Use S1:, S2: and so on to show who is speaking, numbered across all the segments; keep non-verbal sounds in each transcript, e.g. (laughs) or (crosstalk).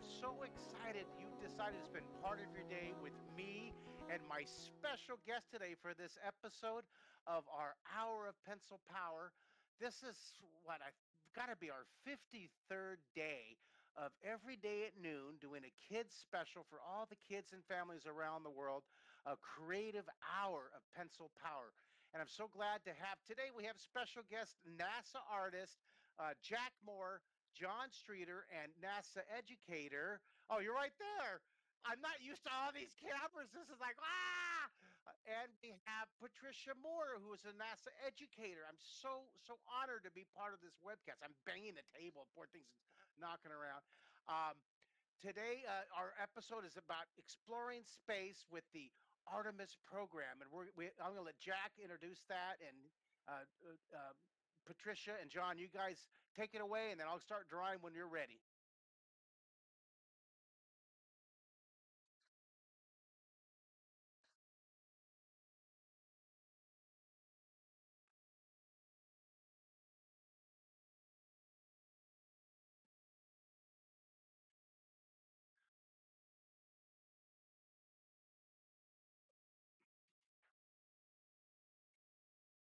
S1: am so excited you decided to spend part of your day with me and my special guest today for this episode of our Hour of Pencil Power. This is what I've got to be our 53rd day of every day at noon doing a kids special for all the kids and families around the world, a creative hour of pencil power. And I'm so glad to have today we have special guest NASA artist uh, Jack Moore, John Streeter, and NASA educator. Oh, you're right there. I'm not used to all these cameras. This is like, ah! And we have Patricia Moore, who is a NASA educator. I'm so, so honored to be part of this webcast. I'm banging the table, poor thing's knocking around. Um, today, uh, our episode is about exploring space with the Artemis program. And we're, we, I'm going to let Jack introduce that and uh, uh, um, Patricia and John, you guys take it away, and then I'll start drawing when you're ready.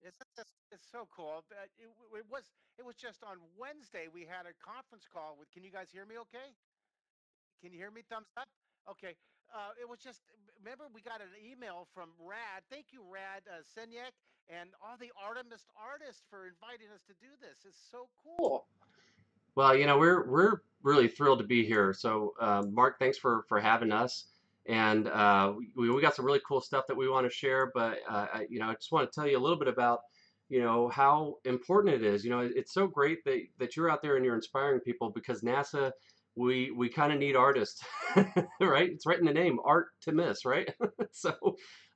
S1: It's, it's, so cool. It, it was it was just on Wednesday we had a conference call with. Can you guys hear me? Okay. Can you hear me? Thumbs up. Okay. Uh, it was just remember we got an email from Rad. Thank you, Rad uh, Senyek, and all the Artemis artists for inviting us to do this. It's so cool.
S2: Well, you know, we're we're really thrilled to be here. So, uh, Mark, thanks for for having us. And uh, we, we got some really cool stuff that we want to share. But uh, I, you know, I just want to tell you a little bit about you know how important it is. You know, it's so great that that you're out there and you're inspiring people because NASA. We, we kind of need artists, (laughs) right? It's right in the name, art to miss, right? (laughs) so,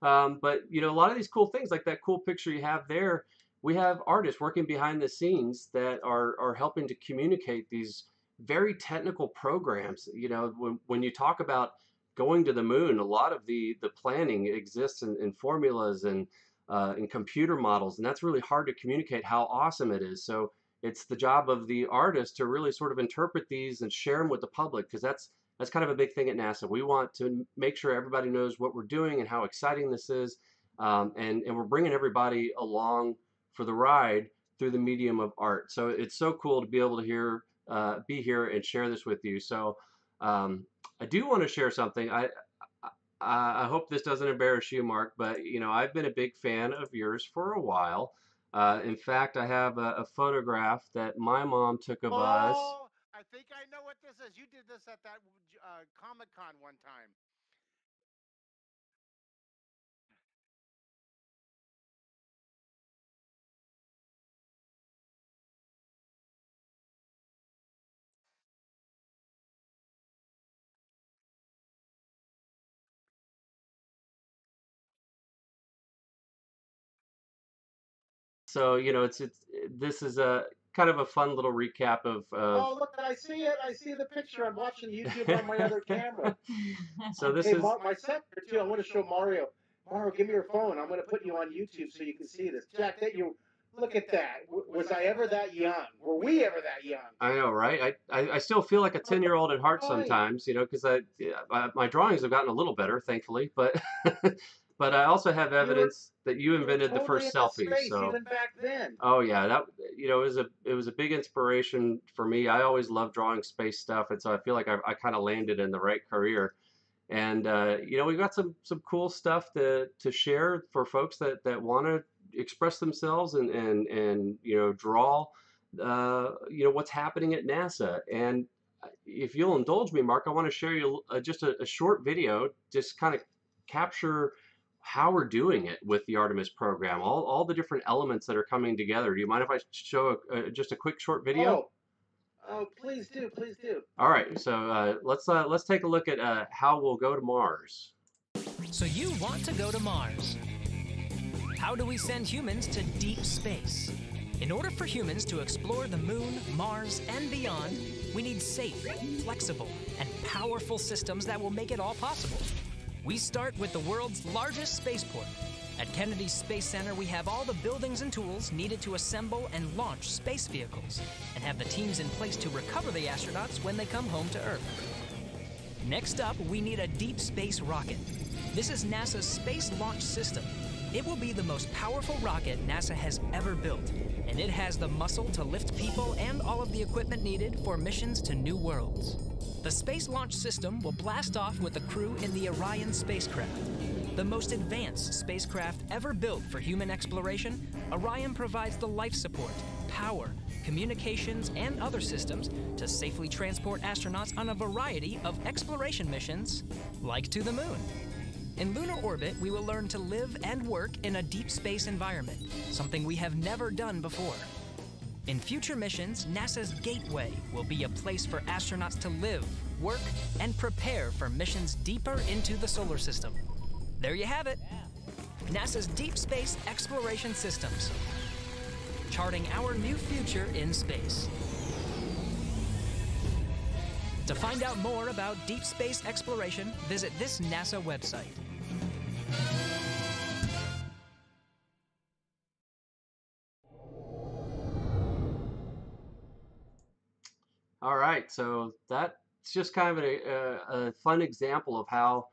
S2: um, but you know, a lot of these cool things, like that cool picture you have there, we have artists working behind the scenes that are are helping to communicate these very technical programs. You know, when when you talk about going to the moon, a lot of the the planning exists in, in formulas and uh, in computer models, and that's really hard to communicate how awesome it is. So it's the job of the artist to really sort of interpret these and share them with the public because that's that's kind of a big thing at NASA. We want to make sure everybody knows what we're doing and how exciting this is, um, and and we're bringing everybody along for the ride through the medium of art. So it's so cool to be able to hear, uh, be here and share this with you. So um, I do want to share something. I, I, hope this doesn't embarrass you, Mark, but you know I've been a big fan of yours for a while. Uh, in fact, I have a, a, photograph that my mom took of
S1: oh,
S2: us.
S1: I think I know what this is. You did this at that uh, Comic Con one time.
S2: So you know, it's it's this is a kind of a fun little recap of. of
S1: Oh, look, I see it. I see the picture. I'm watching YouTube on my other camera. (laughs)
S2: so this
S1: Hey,
S2: is
S1: Mar- my sector too. I want to show Mario. Mario, give me your phone. I'm going to put you on YouTube so you can see this. Jack, that you look at that. Was I ever that young? Were we ever that young?
S2: I know, right? I, I, I still feel like a 10 year old at heart sometimes, you know, because I, I my drawings have gotten a little better, thankfully, but (laughs) but I also have evidence that you invented the first selfie. So,
S1: even back then.
S2: oh yeah, that you know, it was a it was a big inspiration for me. I always loved drawing space stuff, and so I feel like I, I kind of landed in the right career. And uh, you know, we've got some some cool stuff to to share for folks that that want to express themselves and and and you know draw uh, you know what's happening at NASA. And if you'll indulge me, Mark, I want to share you uh, just a, a short video, just kind of capture how we're doing it with the Artemis program, all, all the different elements that are coming together. Do you mind if I show a, a, just a quick short video?
S1: Oh. oh, please do, please do.
S2: All right, so uh, let's uh, let's take a look at uh, how we'll go to Mars.
S3: So you want to go to Mars. How do we send humans to deep space? In order for humans to explore the moon, Mars, and beyond, we need safe, flexible, and powerful systems that will make it all possible. We start with the world's largest spaceport, At Kennedy Space Center, we have all the buildings and tools needed to assemble and launch space vehicles, and have the teams in place to recover the astronauts when they come home to Earth. Next up, we need a deep space rocket. This is NASA's Space Launch System. It will be the most powerful rocket NASA has ever built, and it has the muscle to lift people and all of the equipment needed for missions to new worlds. The Space Launch System will blast off with the crew in the Orion spacecraft. The most advanced spacecraft ever built for human exploration, Orion provides the life support, power, communications, and other systems to safely transport astronauts on a variety of exploration missions, like to the moon. In lunar orbit, we will learn to live and work in a deep space environment, something we have never done before. In future missions, NASA's Gateway will be a place for astronauts to live, work, and prepare for missions deeper into the solar system. There you have it NASA's Deep Space Exploration Systems, charting our new future in space. To find out more about deep space exploration, visit this NASA website.
S2: All right, so that's just kind of a, a, a fun example of how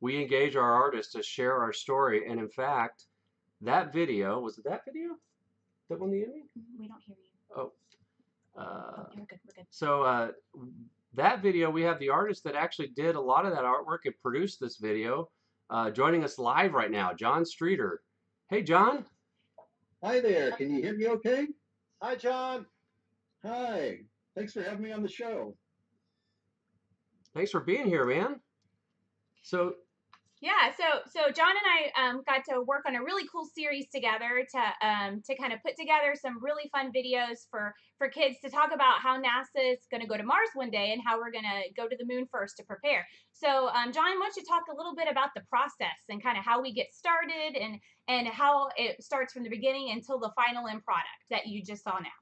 S2: we engage our artists to share our story. And in fact, that video was it that video that won the Emmy?
S4: We don't hear you.
S2: Oh, uh,
S4: Oh, you're good. We're good.
S2: so uh, that video, we have the artist that actually did a lot of that artwork and produced this video, uh, joining us live right now, John Streeter. Hey, John.
S5: Hi there. Can you hear me okay?
S6: Hi, John.
S5: Hi. Thanks for having me on the show.
S2: Thanks for being here, man. So,
S4: Yeah, so so John and I um, got to work on a really cool series together to um, to kind of put together some really fun videos for for kids to talk about how NASA is going to go to Mars one day and how we're going to go to the moon first to prepare. So um, John, why don't you talk a little bit about the process and kind of how we get started and and how it starts from the beginning until the final end product that you just saw now.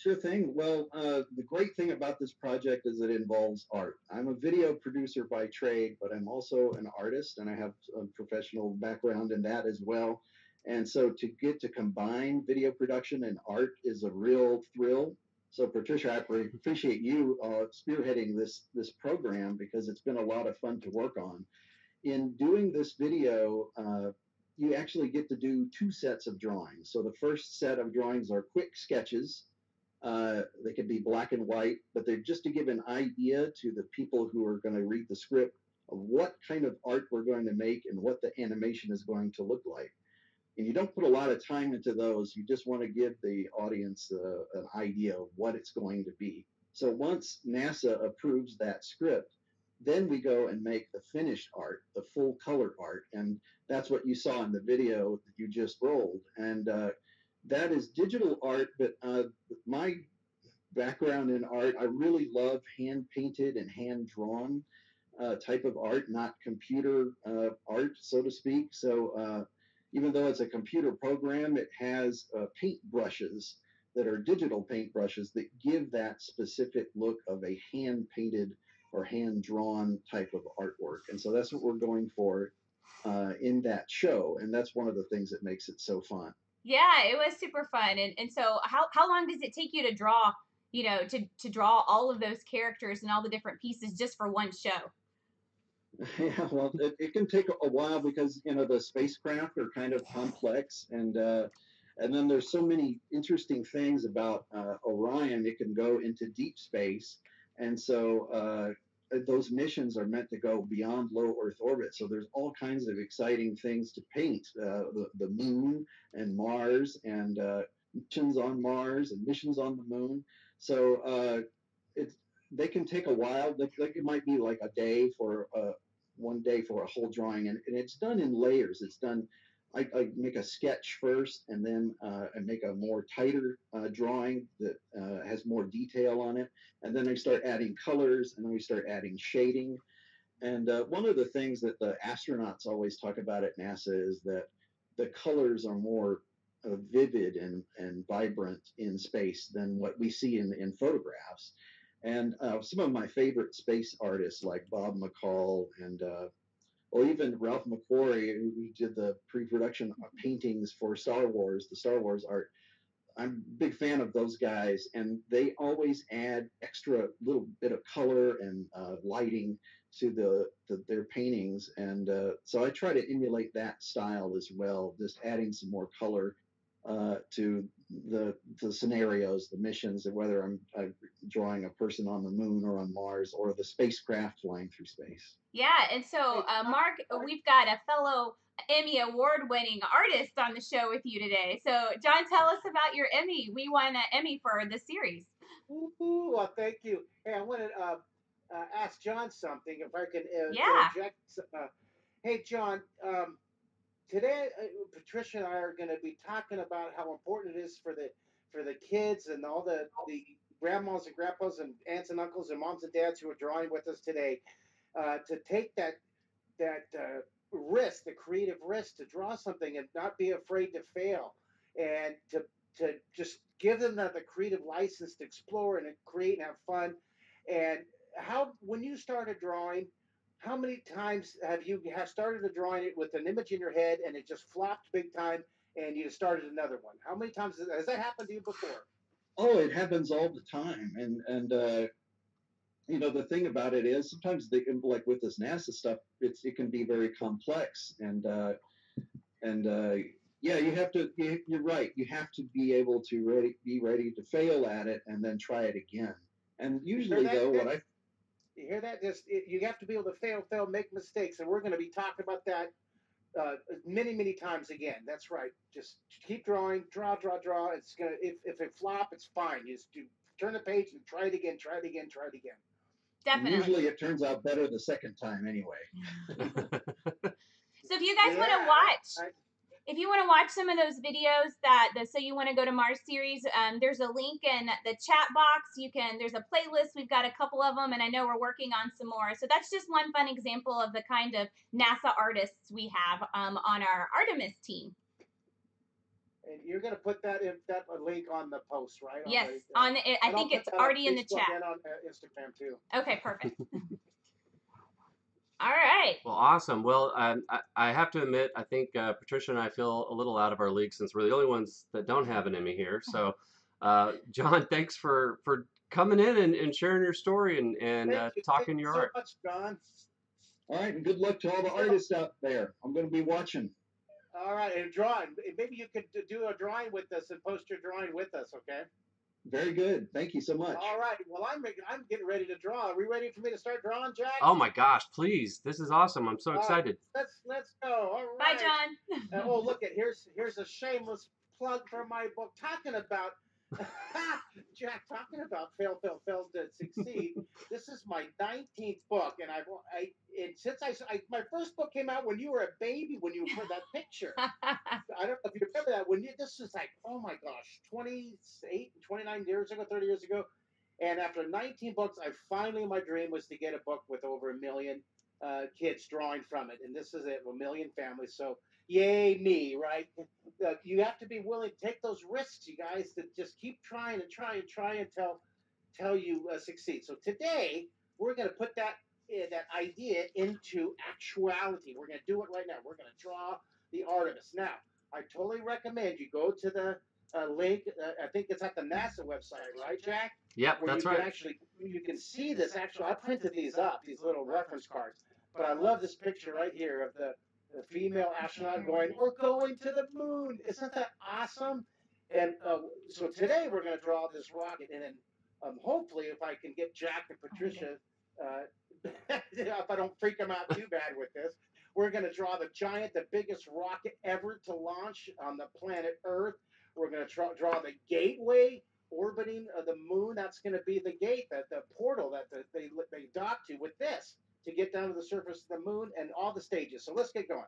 S5: Sure thing. Well, uh, the great thing about this project is it involves art. I'm a video producer by trade, but I'm also an artist and I have a professional background in that as well. And so to get to combine video production and art is a real thrill. So Patricia, I pre- appreciate you uh, spearheading this this program because it's been a lot of fun to work on. In doing this video, uh, you actually get to do two sets of drawings. So the first set of drawings are quick sketches uh, they could be black and white, but they're just to give an idea to the people who are going to read the script of what kind of art we're going to make and what the animation is going to look like. And you don't put a lot of time into those. You just want to give the audience uh, an idea of what it's going to be. So once NASA approves that script, then we go and make the finished art, the full color art, and that's what you saw in the video that you just rolled. And uh, that is digital art, but uh, my background in art, I really love hand painted and hand drawn uh, type of art, not computer uh, art, so to speak. So uh, even though it's a computer program, it has uh, paint brushes that are digital paint brushes that give that specific look of a hand painted or hand drawn type of artwork. And so that's what we're going for uh, in that show. And that's one of the things that makes it so fun.
S4: Yeah, it was super fun. And and so how how long does it take you to draw, you know, to to draw all of those characters and all the different pieces just for one show? (laughs)
S5: Yeah, well, it, it can take a while because you know the spacecraft are kind of complex, and uh, and then there's so many interesting things about uh, Orion. It can go into deep space, and so uh, those missions are meant to go beyond low Earth orbit. So there's all kinds of exciting things to paint: uh, the the moon and Mars, and uh, missions on Mars and missions on the moon. So uh, it's they can take a while. Like, like it might be like a day for uh, one day for a whole drawing, and, and it's done in layers. It's done. I, I make a sketch first, and then uh, I make a more tighter uh, drawing that uh, has more detail on it, and then I start adding colors, and then we start adding shading. And uh, one of the things that the astronauts always talk about at NASA is that the colors are more uh, vivid and, and vibrant in space than what we see in, in photographs. And uh, some of my favorite space artists, like Bob McCall and uh, well, even Ralph McQuarrie, who who did the pre-production paintings for Star Wars, the Star Wars art. I'm a big fan of those guys, and they always add extra little bit of color and uh, lighting to the, the their paintings, and uh, so I try to emulate that style as well, just adding some more color uh, to the the scenarios, the missions, and whether I'm, i drawing a person on the moon or on Mars or the spacecraft flying through space.
S4: Yeah, and so uh, Mark, we've got a fellow Emmy award-winning artist on the show with you today. So, John, tell us about your Emmy. We won an Emmy for the series.
S1: Ooh, well, thank you. Hey, I want to uh, uh, ask John something, if I can uh,
S4: Yeah.
S1: interject. Uh, hey, John, um, today uh, Patricia and I are going to be talking about how important it is for the for the kids and all the the grandmas and grandpas and aunts and uncles and moms and dads who are drawing with us today uh, to take that that uh, risk, the creative risk, to draw something and not be afraid to fail, and to to just give them that the creative license to explore and create and have fun. And how when you started drawing, how many times have you have started a drawing it with an image in your head and it just flopped big time and you started another one? How many times has, has that happened to you before?
S5: Oh, it happens all the time, and and uh, you know the thing about it is sometimes they like with this NASA stuff, it's it can be very complex, and uh, and uh, yeah, you have to. You, you're right. You have to be able to ready be ready to fail at it and then try it again. And usually,
S1: that-
S5: though, what I
S1: You hear that? Just it, you have to be able to fail, fail, make mistakes, and we're going to be talking about that uh, many, many times again. That's right. Just keep drawing, draw, draw, draw. It's gonna if if it flop, it's fine. You just do turn the page and try it again, try it again, try it again.
S4: Definitely.
S5: usually it turns out better the second time anyway. (laughs)
S4: So if you guys want to watch,
S1: I-
S4: if you want to watch some of those videos that the So You Want to Go to Mars series, um, there's a link in the chat box. You can, there's a playlist. We've got a couple of them, and I know we're working on some more. So that's just one fun example of the kind of NASA artists we have um, on our Artemis team.
S1: And you're going to put that in that link on the post, right?
S4: Yes,
S1: the-
S4: on the, I think it's already in the chat.
S1: and on uh, Instagram too.
S4: Okay, perfect. (laughs) All right.
S2: Well, awesome. Well, um, I, I have to admit, I think uh, Patricia and I feel a little out of our league since we're the only ones that don't have an Emmy here. (laughs) So, uh, John, thanks for for coming in and, and sharing your story and and uh,
S1: you.
S2: talking
S1: Thank you
S2: your
S1: so much, John.
S5: All right, and good luck to all the artists out there. I'm going to be watching.
S1: All right, and drawing. Maybe you could do a drawing with us and post your drawing with us, okay?
S5: Very good. Thank you so much.
S1: All right. Well, I'm I'm getting ready to draw. Are we ready for me to start drawing, Jack?
S2: Oh my gosh! Please, this is awesome. I'm so
S1: All right.
S2: excited.
S1: Let's let's go. All right. Bye.
S4: John.
S1: Uh, oh, look at here's here's a shameless plug for my book talking about (laughs) Jack talking about fail, fail, fail to succeed. this is my 19th book, and I've I and since I, I my first book came out when you were a baby when you put that picture. (laughs) I don't know if you remember that when you this was like oh my gosh 28 29 years ago 30 years ago and after 19 books I finally my dream was to get a book with over a million uh, kids drawing from it and this is it a million families so yay me right uh, you have to be willing to take those risks you guys to just keep trying and try and try until until you uh, succeed so today we're going to put that uh, that idea into actuality we're going to do it right now we're going to draw the Artemis now I totally recommend you go to the uh, link. Uh, I think it's at the NASA website, right, Jack?
S2: Yep,
S1: Where
S2: that's
S1: you
S2: right.
S1: can actually you can see this. Actually, I printed these up, these little reference cards. But I love this picture right here of the, the female astronaut going, "We're going to the moon." Isn't that awesome? And uh, so today we're going to draw this rocket, and then um, hopefully, if I can get Jack and Patricia, uh, (laughs) if I don't freak them out too bad with this, we're going to draw the giant, the biggest rocket ever to launch on the planet Earth. We're going to draw, draw the gateway orbiting uh, the moon. That's going to be the gate, that the portal that the, they they dock to with this to get down to the surface of the moon and all the stages. So let's get going.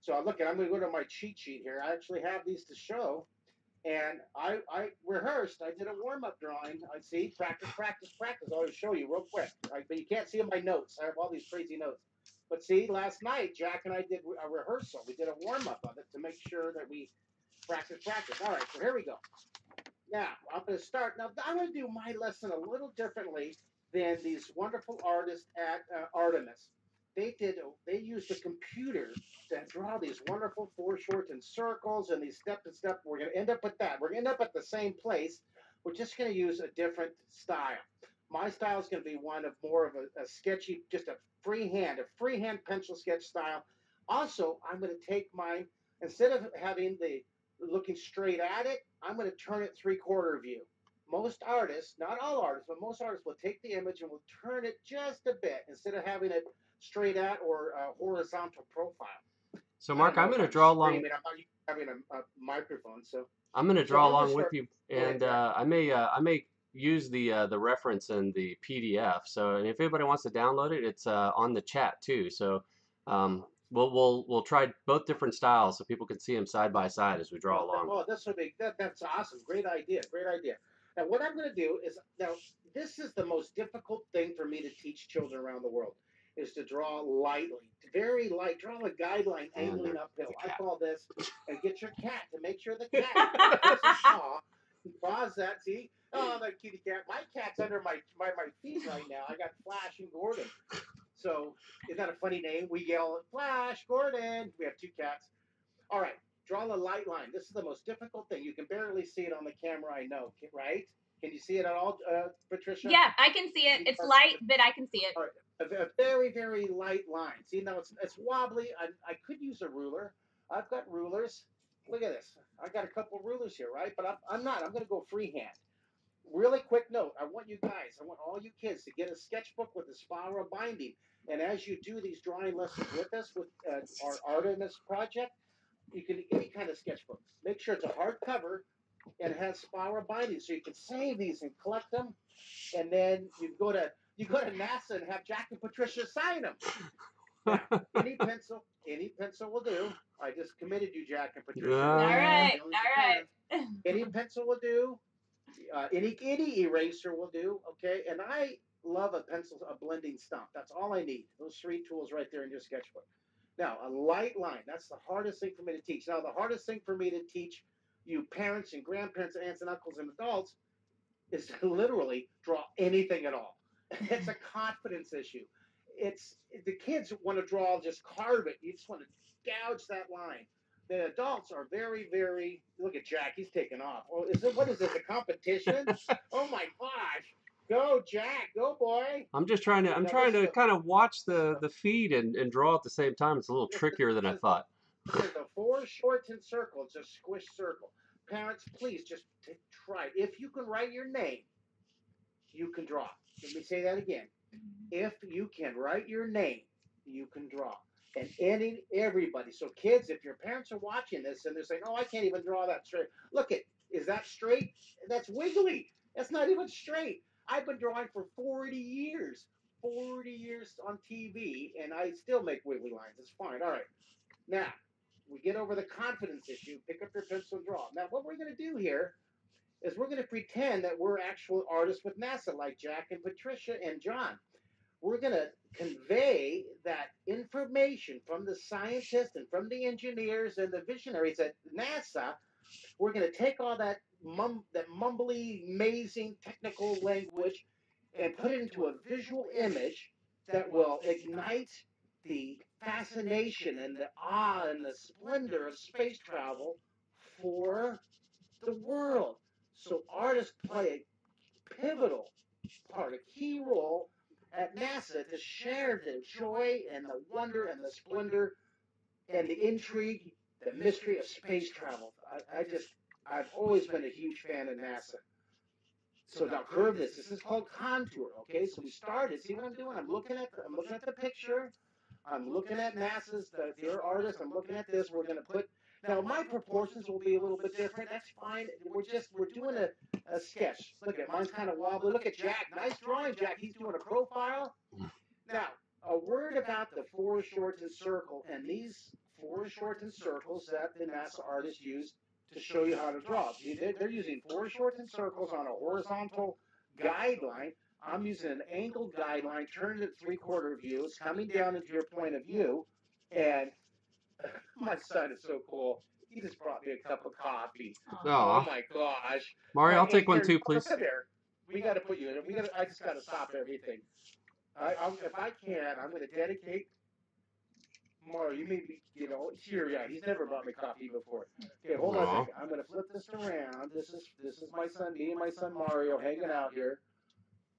S1: So I look at. I'm going to go to my cheat sheet here. I actually have these to show, and I I rehearsed. I did a warm up drawing. I see practice, practice, practice. I'll show you real quick. I, but you can't see my notes. I have all these crazy notes. But see, last night Jack and I did a rehearsal. We did a warm up of it to make sure that we practice, practice. All right, so here we go. Now I'm going to start. Now I'm going to do my lesson a little differently than these wonderful artists at uh, Artemis. they did they used a computer to draw these wonderful foreshortened circles and these step to step. We're going to end up with that. We're going to end up at the same place. We're just going to use a different style. My style is going to be one of more of a, a sketchy, just a freehand, a freehand pencil sketch style. Also, I'm going to take my instead of having the looking straight at it, I'm going to turn it three quarter view. Most artists, not all artists, but most artists will take the image and will turn it just a bit instead of having it straight at or a horizontal profile.
S2: So Mark, I'm going to draw along.
S1: I'm not having a, a, microphone, so
S2: I'm going to draw so along with you, and uh, I may uh, I may use the uh, the reference in the PDF. So, and if anybody wants to download it, it's uh, on the chat too. So, um, we'll we'll we'll try both different styles so people can see them side by side as we draw along.
S1: Oh, this would be that, that's awesome. Great idea. Great idea. Now, what I'm going to do is now this is the most difficult thing for me to teach children around the world is to draw lightly, very light. Draw a guideline oh, angling uphill. I call this, and get your cat to make sure the (laughs) cat paw draws that. See, oh, the kitty cat. My cat's under my, my my feet right now. I got Flash and Gordon. So is that a funny name? We yell Flash Gordon. We have two cats. All right, draw a light line. This is the most difficult thing. You can barely see it on the camera. I know, right? Can you see it at all, uh, Patricia?
S4: Yeah, I can see it. It's light, but I can see it.
S1: Right a, a very very light line. See now it's it's wobbly. I, I could use a ruler. I've got rulers. Look at this. I got a couple rulers here, right? But I'm, I'm not. I'm going to go freehand. Really quick note. I want you guys. I want all you kids to get a sketchbook with a spiral binding. And as you do these drawing lessons with us, with uh, our Artemis project, you can any kind of sketchbook. Make sure it's a hardcover and has spiral binding, so you can save these and collect them. And then you go to you go to NASA and have Jack and Patricia sign them. Now, (laughs) any pencil, any pencil will do. I just committed you, Jack and Patricia.
S4: All right, all right. (laughs)
S1: Any pencil will do. Uh, any any eraser will do. Okay, and I love a pencil, a blending stump. That's all I need. Those three tools right there in your sketchbook. Now, a light line. That's the hardest thing for me to teach. Now, the hardest thing for me to teach you parents and grandparents, aunts and uncles and adults is to (laughs) literally draw anything at all. (laughs) it's a confidence issue. It's the kids want to draw, just carve it. You just want to gouge that line. The adults are very, very. Look at Jack; he's taking off. Oh, is it? What is this? A competition? (laughs) oh my gosh! Go, Jack! Go, boy!
S2: I'm just trying to. I'm trying to kind of watch the the feed and, and draw at the same time. It's a little trickier than I thought.
S1: There's a foreshortened circle. It's a squish circle. Parents, please just try. If you can write your name, you can draw. Let me say that again. If you can write your name, you can draw. And any everybody. So kids, if your parents are watching this and they're saying, "Oh, I can't even draw that straight," look at is that straight? That's wiggly. That's not even straight. I've been drawing for 40 years. 40 years on TV, and I still make wiggly lines. It's fine. All right. Now, we get over the confidence issue. Pick up your pencil and draw. Now, what we're going to do here is we're going to pretend that we're actual artists with NASA, like Jack and Patricia and John. We're going to convey that information from the scientists and from the engineers and the visionaries at NASA. We're going to take all that mum, that mumbly, amazing technical language and put it into a visual image that will ignite the fascination and the awe and the splendor of space travel for the world. So artists play a pivotal part, a key role at NASA to share the joy and the wonder and the splendor and the intrigue, the mystery of space travel. I, I just, I've always been a huge fan of NASA. So now curve this. This is called contour. Okay, so we started. See what I'm doing? I'm looking at, the, I'm looking at the picture. I'm looking at NASA's, the, their artist. I'm looking at this. We're going to put now my proportions will be a little bit different. That's fine. We're just we're doing a, a sketch. Look at mine's kind of wobbly. Look at Jack. Nice drawing, Jack. He's doing a profile. Now a word about the foreshortened circle and these foreshortened circles that the NASA artist use to show you how to draw. They're, they're using foreshortened circles on a horizontal guideline. I'm using an angled guideline, turned at three quarter view. It's coming down into your point of view, and (laughs) my son is so cool. He just brought me a cup of coffee.
S2: Aww.
S1: Oh my gosh.
S2: Mario, I'll take one too, please.
S1: There. We got to put you in. We got. I just got to stop everything. I, if I can, I'm going to dedicate Mario, you may be, you know, teary eyed. He's never bought me coffee before. Okay, hold on a second. I'm gonna flip this around. This is this is my son, me and my son Mario hanging out here.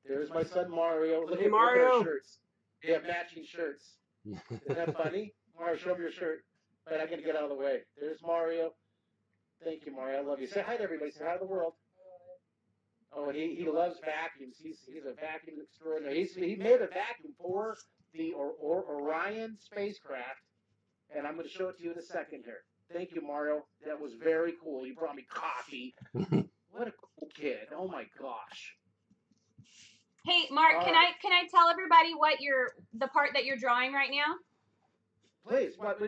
S1: There's my son Mario. Look
S2: Hey,
S1: at look
S2: Mario.
S1: shirts. They have matching shirts. Isn't that (laughs) funny? Mario, show me your shirt. But I'm gonna get out of the way. There's Mario. Thank you, Mario. I love you. Say hi to everybody. Say hi to the world. Oh, and he, he loves vacuums. He's he's a vacuum extraordinary. He's, he made a vacuum for the or, or Orion spacecraft, and I'm going to show it to you in a second here. Thank you, Mario. That was very cool. You brought me coffee. (laughs) what a cool kid. Oh my gosh.
S4: Hey, Mark, can
S1: All
S4: I can I tell everybody what you're the part that you're drawing right now?
S1: Please, what?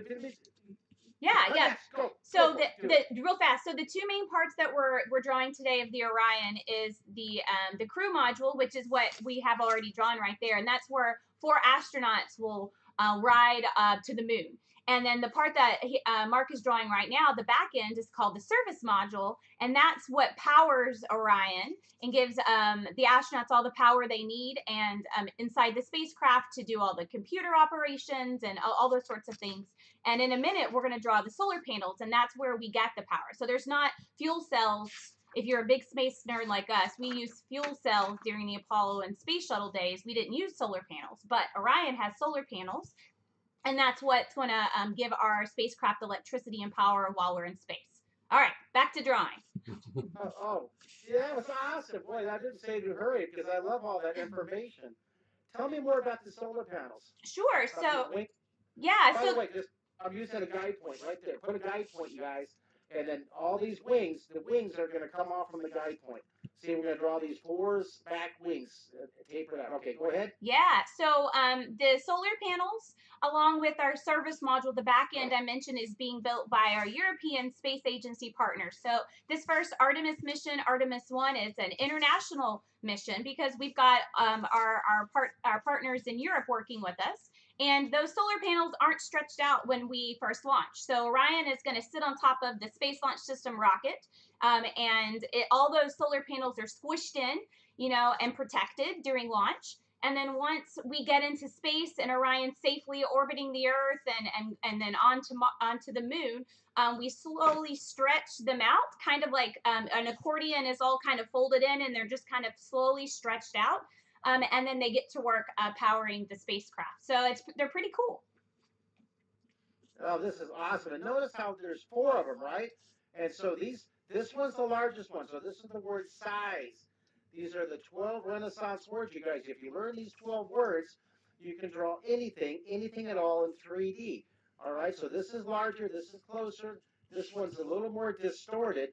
S1: What did we-
S4: Yeah, yeah.
S1: go,
S4: So
S1: go,
S4: the,
S1: it.
S4: the real fast. So the two main parts that we're we're drawing today of the Orion is the um, the crew module, which is what we have already drawn right there, and that's where four astronauts will uh, ride uh, to the moon. And then the part that he, uh, Mark is drawing right now, the back end is called the service module, and that's what powers Orion and gives um, the astronauts all the power they need and um, inside the spacecraft to do all the computer operations and all, all those sorts of things. And in a minute, we're going to draw the solar panels, and that's where we get the power. So there's not fuel cells. If you're a big space nerd like us, we use fuel cells during the Apollo and space shuttle days. We didn't use solar panels, but Orion has solar panels, and that's what's going to um, give our spacecraft electricity and power while we're in space. All right, back to drawing. (laughs)
S1: Oh, oh, yeah, that was awesome. Boy, I didn't say to hurry because I love all that information. Tell me more about the solar panels.
S4: Sure. So yeah.
S1: By
S4: So
S1: the way, just I'm using a guide point right there. Put a guide point, you guys, and then all these wings, the wings are going to come off from the guide point. See, we're going to draw these four back wings, uh, tapered out. Okay, go ahead.
S4: Yeah, so um, the solar panels, along with our service module, the back end I mentioned is being built by our European Space Agency partners. So this first Artemis mission, Artemis One, is an international mission because we've got um, our our part our partners in Europe working with us. And those solar panels aren't stretched out when we first launch. So Orion is going to sit on top of the Space Launch System rocket, um, and it, all those solar panels are squished in, you know, and protected during launch. And then once we get into space and Orion safely orbiting the Earth and and, and then onto onto the Moon, um, we slowly stretch them out, kind of like um, an accordion is all kind of folded in, and they're just kind of slowly stretched out. Um, and then they get to work uh, powering the spacecraft. So it's they're pretty cool.
S1: Oh, this is awesome. And notice how there's four of them, right? And so these, this one's the largest one. So this is the word size. These are the 12 Renaissance words, you guys. If you learn these 12 words, you can draw anything, anything at all in 3D. All right, so this is larger, this is closer, this one's a little more distorted.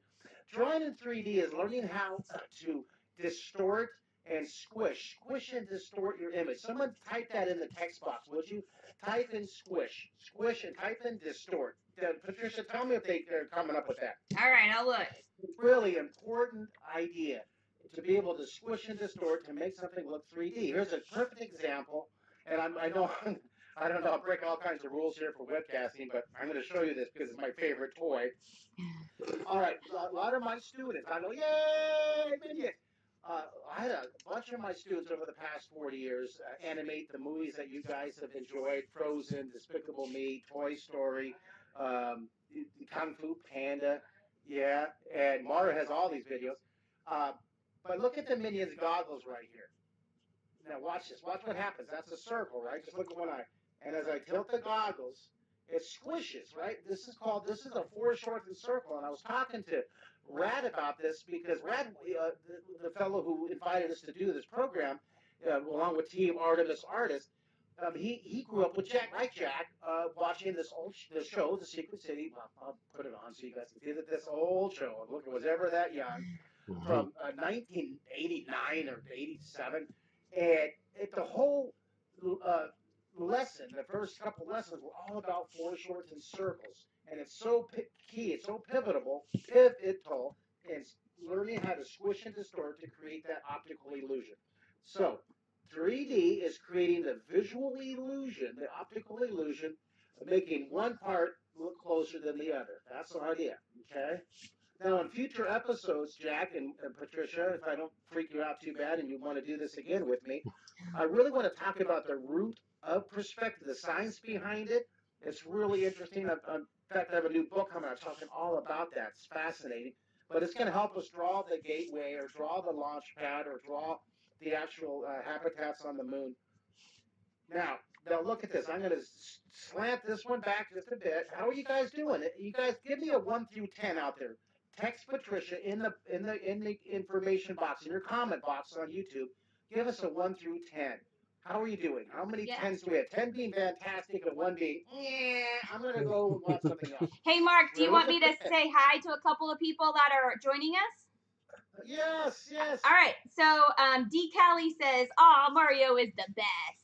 S1: Drawing in 3D is learning how to distort and squish. Squish and distort your image. Someone type that in the text box, would you? Type in squish. Squish and type in distort. Patricia, tell me if they, they're coming up with that.
S4: All right, I'll look.
S1: Really important idea to be able to squish and distort to make something look 3D. Here's a perfect example, and I'm, I know (laughs) I don't know, I'll break all kinds of rules here for webcasting, but I'm going to show you this because it's my favorite toy. All right, a lot of my students, I know, yay, minion. Uh, I had a bunch of my students over the past 40 years uh, animate the movies that you guys have enjoyed Frozen, Despicable Me, Toy Story, um, Kung Fu Panda. Yeah, and Mara has all these videos. Uh, but look at the Minions goggles right here. Now watch this. Watch what happens. That's a circle, right? Just look at one eye. And as I tilt the goggles, it squishes, right? This is called, this is a foreshortened circle. And I was talking to Rad about this because Rad, uh, the, the fellow who invited us to do this program, uh, along with Team Artemis Artist, um, he, he grew up with Jack, right, Jack, uh, watching this old sh- the show, The Secret City. Well, I'll put it on so you guys can see that this old show. Look, it was ever that young from uh, 1989 or 87, and it, the whole uh, lesson, the first couple lessons were all about foreshortened circles, and it's so key, it's so pivotal, pivotal, in learning how to squish and distort to create that optical illusion. So, 3D is creating the visual illusion, the optical illusion, of making one part look closer than the other. That's the idea. Okay. Now, in future episodes, Jack and, and Patricia, if I don't freak you out too bad and you want to do this again with me, I really want to talk about the root of perspective, the science behind it, It's really interesting. I, I, in fact, I have a new book coming out talking all about that. It's fascinating. But it's going to help us draw the gateway or draw the launch pad or draw the actual uh, habitats on the moon. Now, now look at this. I'm going to slant this one back just a bit. How are you guys doing? You guys give me a one through ten out there. Text Patricia in the in the in the information box in your comment box on YouTube. Give us a one through ten. How are you doing? How many
S4: Yeah.
S1: tens do we have? Ten being fantastic and one being, yeah, I'm gonna go and watch something else. (laughs)
S4: Hey, Mark, do you want me to (laughs) say hi to a couple of people that are joining us?
S1: Yes, yes.
S4: All right. So, um, D. Callie says, "Aw, Mario is the best."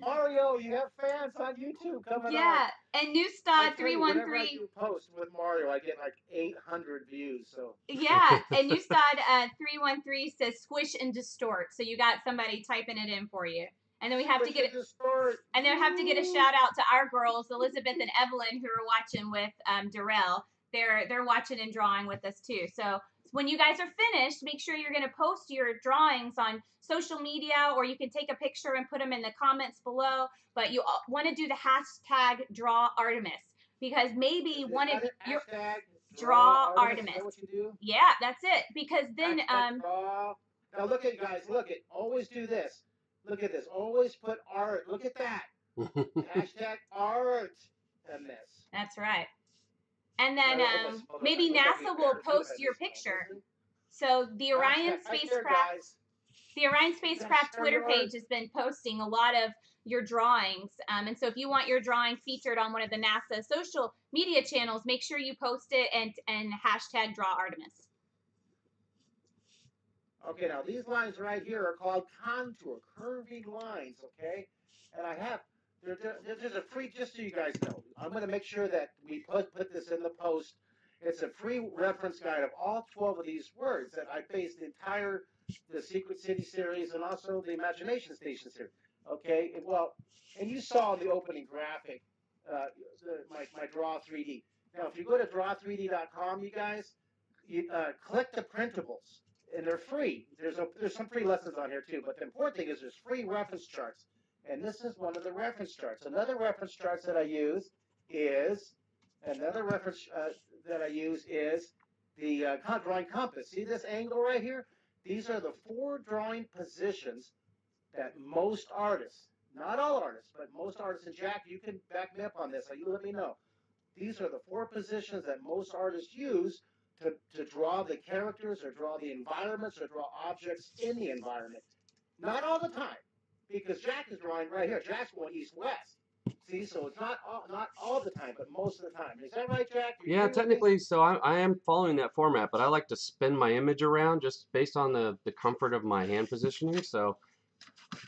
S1: Mario, you have fans on YouTube coming up.
S4: yeah, and
S1: on.
S4: New
S1: I
S4: Star
S1: tell
S4: three one
S1: do post with Mario, I get like 800 views. So
S4: Yeah, and New (laughs) Star uh, three one three says squish and distort. So you got somebody typing it in for you, and then we have to get it.
S1: Push it to.
S4: And then we have to get a shout out to our girls, Elizabeth and Evelyn, who are watching with um, Darrell. They're they're watching and drawing with us too. So when you guys are finished, make sure you're going to post your drawings on social media, or you can take a picture and put them in the comments below. But you want to do the hashtag Draw Artemis because maybe
S1: Is
S4: one of
S1: that it?
S4: your
S1: Hashtag
S4: draw
S1: Is
S4: Artemis.
S1: that what you do?
S4: yeah, that's it. Because then
S1: Hashtag
S4: um
S1: draw. Now look at you guys. Look at. Always do this. Look at this. Always put art. Look at that. (laughs) Hashtag art
S4: that's right. And then
S1: I hope I
S4: um maybe
S1: right. Look at
S4: NASA will post your picture. So the Orion
S1: Hashtag right there,
S4: spacecraft the Orion spacecraft Twitter page has been posting a lot of your drawings. Um, and so if you want your drawing featured on one of the NASA social media channels, make sure you post it and and hashtag draw Artemis.
S1: Okay, now these lines right here are called contour, curving lines, okay? And I have, there, there, there's a free, just so you guys know, I'm going to make sure that we put, put this in the post. It's a free reference guide of all 12 of these words that I based the entire, the Secret City series and also the Imagination Station series, okay? Well, and you saw the opening graphic, uh, the, my, my Draw 3D. Now, if you go to draw3d.com, you guys, you, uh, click the printables and they're free. There's a there's some free lessons on here too, but the important thing is there's free reference charts, and this is one of the reference charts. Another reference charts that I use is another reference uh, that I use is the uh, drawing compass. See this angle right here? These are the four drawing positions that most artists, not all artists, but most artists, and Jack, you can back me up on this. You let me know. These are the four positions that most artists use to, to draw the characters or draw the environments or draw objects in the environment. Not all the time, because Jack is drawing right here. Jack's going east west. See, so it's not all, not all the time, but most of the time. Is that right, Jack? You
S2: Yeah, technically, so I, I am following that format, but I like to spin my image around just based on the, the comfort of my hand positioning. So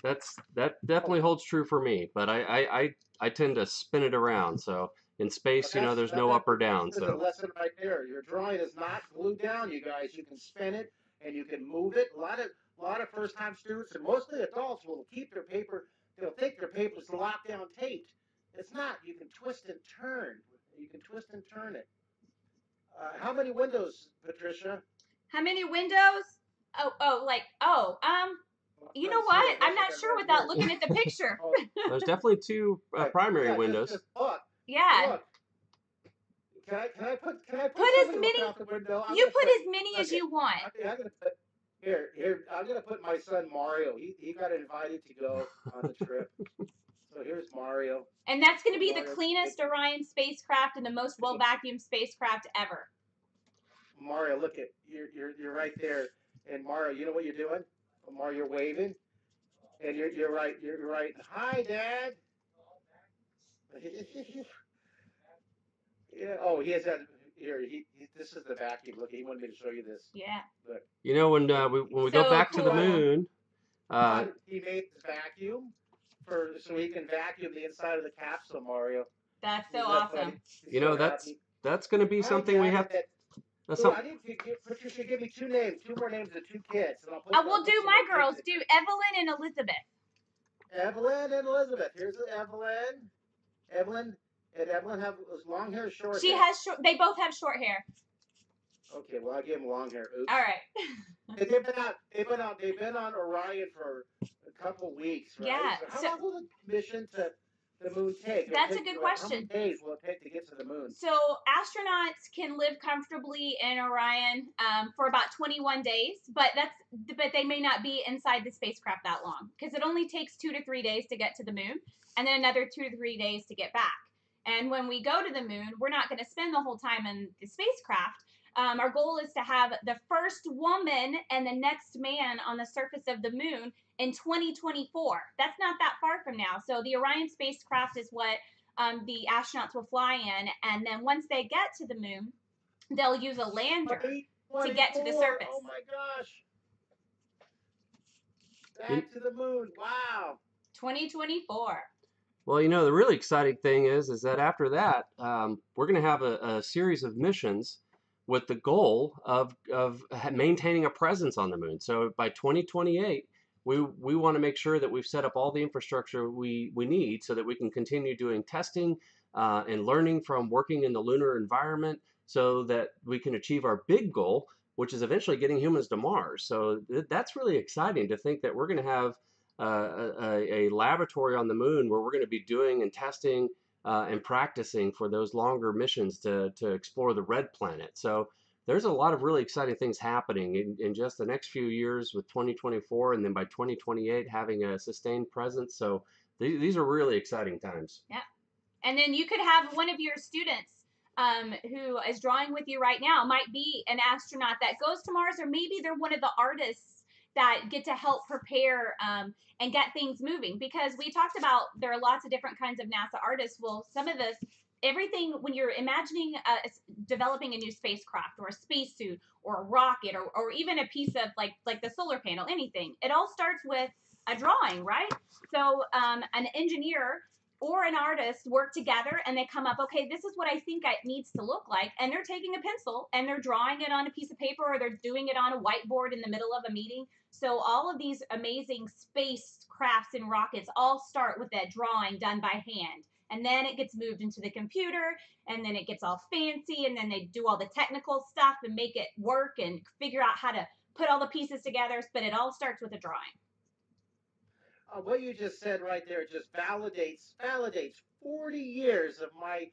S2: that's that definitely holds true for me. But I, I, I, I tend to spin it around. So in space, you know, there's no
S1: that-
S2: up or down.
S1: There's a
S2: So
S1: lesson right there. Your drawing is not glued down, you guys. You can spin it and you can move it. A lot of a lot of first time students and mostly adults will keep their paper. They'll think their paper's locked down taped. It's not. You can twist and turn. You can twist and turn it. Uh, how many windows, Patricia?
S4: How many windows? Oh, oh, like oh, um, you know what? I'm not sure without looking at the picture. (laughs)
S1: Oh,
S2: there's definitely two uh, primary
S1: Yeah,
S2: windows.
S1: just look.
S4: Yeah,
S1: Look. Can I, can I put can I put,
S4: Put as many-
S1: the window?
S4: You
S1: gonna
S4: put as many as you want.
S1: Okay, I'm gonna put here. Here, I'm gonna put my son Mario. He he got invited to go on the trip. (laughs) so here's Mario.
S4: And that's going to be the cleanest Orion spacecraft and the most well vacuumed spacecraft ever.
S1: Mario, look at you're you're you're right there. And Mario, you know what you're doing? Mario, you're waving. And you're you're right. You're right. Hi, Dad. (laughs) yeah. Oh, he has that. Here, he, he this is the vacuum. Look, he wanted me to show you this.
S4: Yeah.
S2: You know, when uh, we when we
S4: So
S2: go back to the moon, uh,
S1: he made this vacuum for so he can vacuum the inside of the capsule, Mario.
S4: That's so
S1: Isn't that
S4: awesome.
S1: funny?
S2: You know, that's that's going to be something we
S1: Dad.
S2: have. That's
S1: Ooh, I need to give, Patricia, give me two names, two more names of two kids. And I'll put,
S4: I
S1: I'll
S4: do my girls. Do. Evelyn and Elizabeth.
S1: Evelyn and Elizabeth. Here's Evelyn. Evelyn and Evelyn have long hair, or short.
S4: She
S1: hair.
S4: has short. They both have short hair.
S1: Okay, well I gave them long hair. Oops.
S4: All right.
S1: They've been out. They've been out. They've been on Orion for a couple weeks, right?
S4: Yeah,
S1: So how
S4: so-
S1: long was the mission to the moon take?
S4: That's a
S1: take-
S4: good
S1: well, How
S4: question.
S1: many days will it take to get to the moon?
S4: So astronauts can live comfortably in Orion um, for about 21 days, but that's but they may not be inside the spacecraft that long because it only takes two to three days to get to the moon, and then another two to three days to get back. And when we go to the moon, we're not going to spend the whole time in the spacecraft. Um, our goal is to have the first woman and the next man on the surface of the moon in 2024. That's not that far from now. So the Orion spacecraft is what um, the astronauts will fly in, and then once they get to the moon, they'll use a lander. to get to the surface.
S1: Oh my gosh. Back to the moon. Wow.
S4: 2024.
S2: Well, you know, the really exciting thing is, is that after that, um, we're going to have a, a series of missions with the goal of, of maintaining a presence on the moon. So by 2028, we, we want to make sure that we've set up all the infrastructure we, we need so that we can continue doing testing uh, and learning from working in the lunar environment so that we can achieve our big goal, which is eventually getting humans to Mars. So th- that's really exciting to think that we're going to have uh, a, a laboratory on the moon where we're going to be doing and testing uh, and practicing for those longer missions to, to explore the red planet. So there's a lot of really exciting things happening in, in just the next few years with 2024 and then by 2028 having a sustained presence. So th- these are really exciting times. Yeah.
S4: And then you could have one of your students um, who is drawing with you right now might be an astronaut that goes to Mars, or maybe they're one of the artists that get to help prepare um, and get things moving. Because we talked about there are lots of different kinds of NASA artists. Well, some of this, everything when you're imagining uh, developing a new spacecraft or a spacesuit or a rocket or, or even a piece of like like the solar panel, anything, it all starts with a drawing, right? So um, an engineer or an artist work together and they come up, okay, this is what I think it needs to look like. And they're taking a pencil and they're drawing it on a piece of paper or they're doing it on a whiteboard in the middle of a meeting. So all of these amazing space crafts and rockets all start with that drawing done by hand. And then it gets moved into the computer and then it gets all fancy and then they do all the technical stuff and make it work and figure out how to put all the pieces together. But it all starts with a drawing.
S1: Uh, what you just said right there just validates validates 40 years of my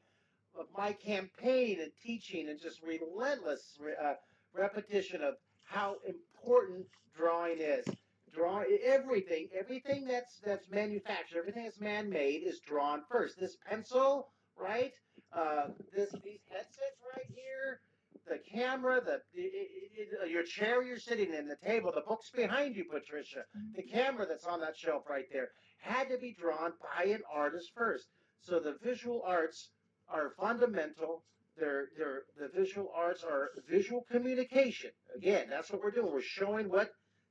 S1: of my campaign and teaching and just relentless re- uh, repetition of how important drawing is. Drawing everything, everything that's that's manufactured, everything that's man-made is drawn first. This pencil, right? Uh, this these headsets right here, the camera, the i- i- i- your chair you're sitting in, the table, the books behind you, Patricia, the mm-hmm. camera that's on that shelf right there had to be drawn by an artist first. So the visual arts are fundamental. They're, they're, the visual arts are visual communication. Again, that's what we're doing. We're showing what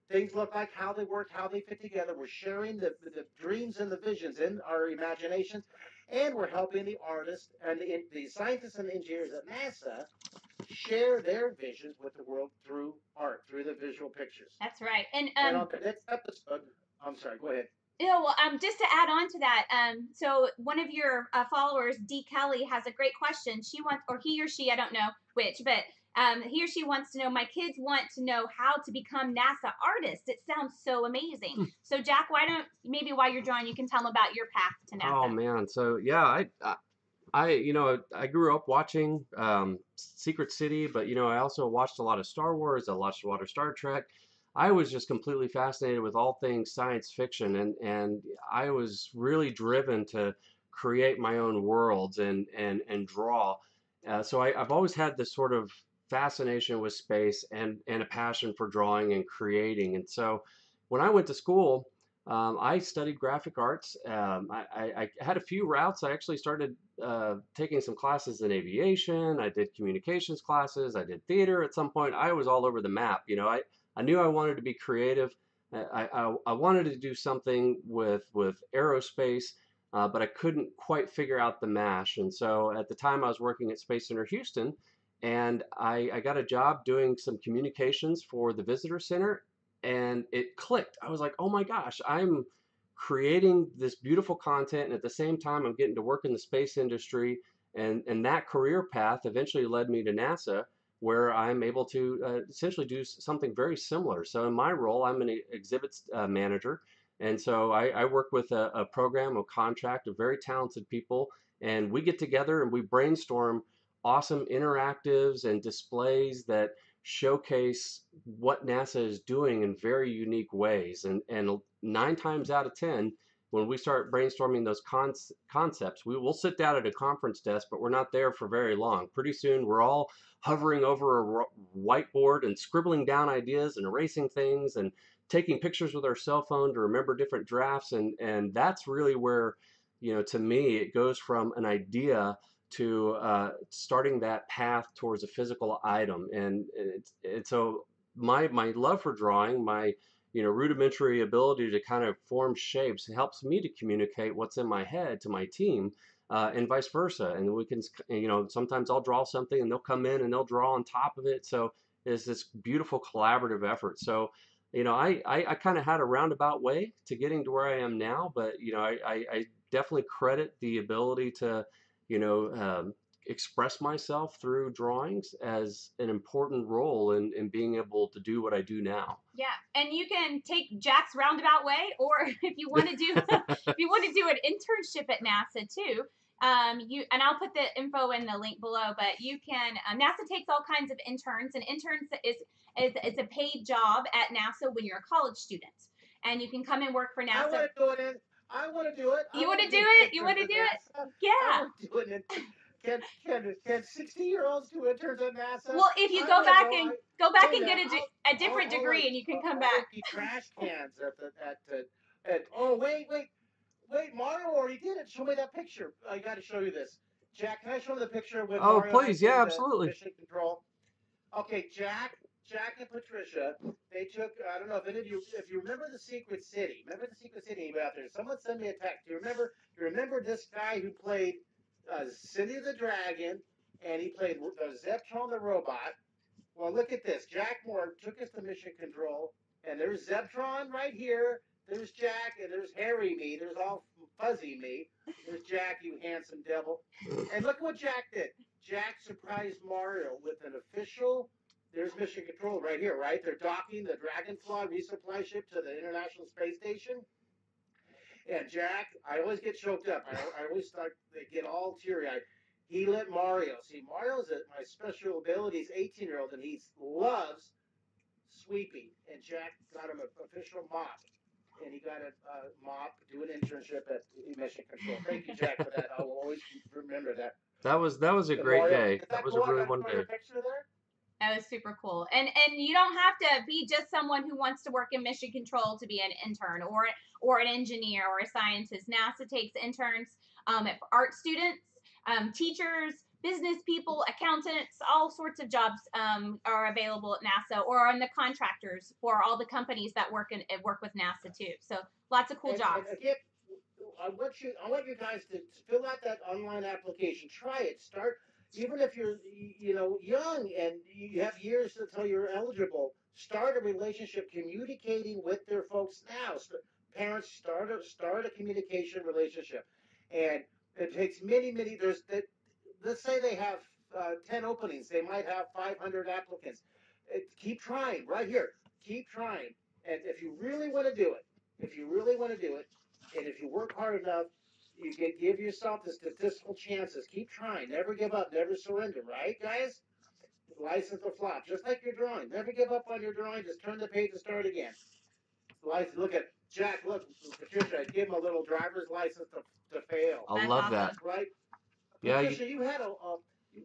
S1: things look like, how they work, how they fit together. We're sharing the, the dreams and the visions in our imaginations, and we're helping the artists and the, the scientists and engineers at NASA share their visions with the world through art, through the visual pictures.
S4: That's right. And um, and
S1: on the next episode, I'm sorry, go ahead.
S4: Yeah, well, um, just to add on to that, um, so one of your uh, followers, D. Kelly, has a great question. She wants, or he or she, I don't know which, but um, he or she wants to know. My kids want to know how to become NASA artists. It sounds so amazing. so, Jack, why don't maybe while you're drawing, you can tell them about your path to NASA.
S2: Oh man, so yeah, I, I, I you know, I grew up watching um, Secret City, but you know, I also watched a lot of Star Wars. I watched a lot of Star Trek. I was just completely fascinated with all things science fiction, and and I was really driven to create my own worlds and and and draw. Uh, so I, I've always had this sort of fascination with space and and a passion for drawing and creating. And so when I went to school, um, I studied graphic arts. Um, I, I, I had a few routes. I actually started uh, taking some classes in aviation. I did communications classes. I did theater at some point. I was all over the map. You know, I, I knew I wanted to be creative. I, I, I wanted to do something with with aerospace, uh, but I couldn't quite figure out the mash. And so at the time, I was working at Space Center Houston, and I, I got a job doing some communications for the visitor center and it clicked. I was like, oh my gosh, I'm creating this beautiful content, and at the same time, I'm getting to work in the space industry. And, and that career path eventually led me to NASA, where I'm able to uh, essentially do something very similar. So, in my role, I'm an exhibits uh, manager, And so I, I work with a, a program, a contract of very talented people, and we get together and we brainstorm awesome interactives and displays that showcase what NASA is doing in very unique ways. And, and nine times out of 10, when we start brainstorming those con- concepts, we will sit down at a conference desk, but we're not there for very long. Pretty soon, we're all hovering over a whiteboard and scribbling down ideas and erasing things and taking pictures with our cell phone to remember different drafts. And, and that's really where, you know, to me, it goes from an idea to uh, starting that path towards a physical item. And, it's, so my, my love for drawing, my, you know, rudimentary ability to kind of form shapes helps me to communicate what's in my head to my team. Uh, and vice versa. And we can, you know, sometimes I'll draw something and they'll come in and they'll draw on top of it. So it's this beautiful collaborative effort. So, you know, I, I, I kind of had a roundabout way to getting to where I am now, but, you know, I, I, I definitely credit the ability to, you know, um, express myself through drawings as an important role in, in being able to do what I do now.
S4: Yeah, and you can take Jack's roundabout way, (laughs) or if you want to do (laughs) if you want to do an internship at NASA too. Um, you and I'll put the info in the link below, but you can. Um, NASA takes all kinds of interns, and interns is is is a paid job at NASA when you're a college student, and you can come and work for NASA. I
S1: want to do it. In, I want to do it.
S4: You want to do it? You want to do it? Yeah. I
S1: want to do it. In, can can can sixty year olds do interns at NASA?
S4: Well, if you go back and go back and get a, a different I'll, degree, I'll, and you can come back.
S1: trash cans at the at the at. Oh wait wait wait! Mario already did it. Show me that picture. I got to show you this. Jack, can I show the picture with
S2: oh,
S1: Mario?
S2: please, yeah, absolutely.
S1: Mission control. Okay, Jack, Jack and Patricia, they took. I don't know if any of you, if you remember the Secret City. Remember the Secret City out there? Someone sent me a text. Do you remember? You remember this guy who played uh, City of the Dragon, and he played uh, Zeptron the robot. Well, look at this. Jack Moore took us to Mission Control, and there's Zeptron right here. There's Jack, and there's Harry me. There's all fuzzy me. There's Jack, you handsome devil. And look what Jack did. Jack surprised Mario with an official. There's Mission Control right here, right? They're docking the Dragonfly resupply ship to the International Space Station. And Jack, I always get choked up. I, I always start to get all teary eyed. He let Mario see. Mario's a, my special abilities 18 year old, and he loves sweeping. And Jack got him an official mop, and he got a uh, mop, do an internship at Mission Control. Thank you, Jack, for that. I will always remember that.
S2: That was that was a great Mario, day. That, that was a really wonderful day.
S1: Picture there?
S4: That was super cool. And and you don't have to be just someone who wants to work in mission control to be an intern or or an engineer or a scientist. NASA takes interns um, art students, um, teachers, business people, accountants, all sorts of jobs um, are available at NASA or on the contractors for all the companies that work in work with NASA too. So lots of cool
S1: and,
S4: jobs.
S1: And again, I want you I want you guys to fill out that online application. Try it. Start even if you're you know young and you have years until you're eligible, start a relationship communicating with their folks now. Parents start a start a communication relationship, and it takes many many. There's that. Let's say they have uh, ten openings, they might have 500 applicants. It, keep trying right here. Keep trying, and if you really want to do it, if you really want to do it, and if you work hard enough, you get give yourself the statistical chances. Keep trying. Never give up. Never surrender. Right, guys? License to flop, just like your drawing. Never give up on your drawing. Just turn the page and start again. License. Look at Jack. Look, Patricia. Give him a little driver's license to, to fail.
S2: I love uh-huh. that.
S1: Right.
S2: Yeah.
S1: Patricia, you, you had a, a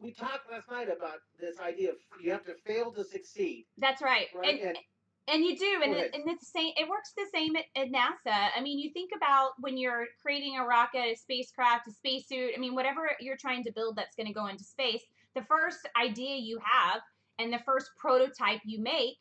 S1: we talked last night about this idea of you have to fail to succeed.
S4: That's right. right? And, and, and you do, and, it, and it's the same. It works the same at, at, NASA. I mean, you think about when you're creating a rocket, a spacecraft, a spacesuit. I mean, whatever you're trying to build that's going to go into space. The first idea you have and the first prototype you make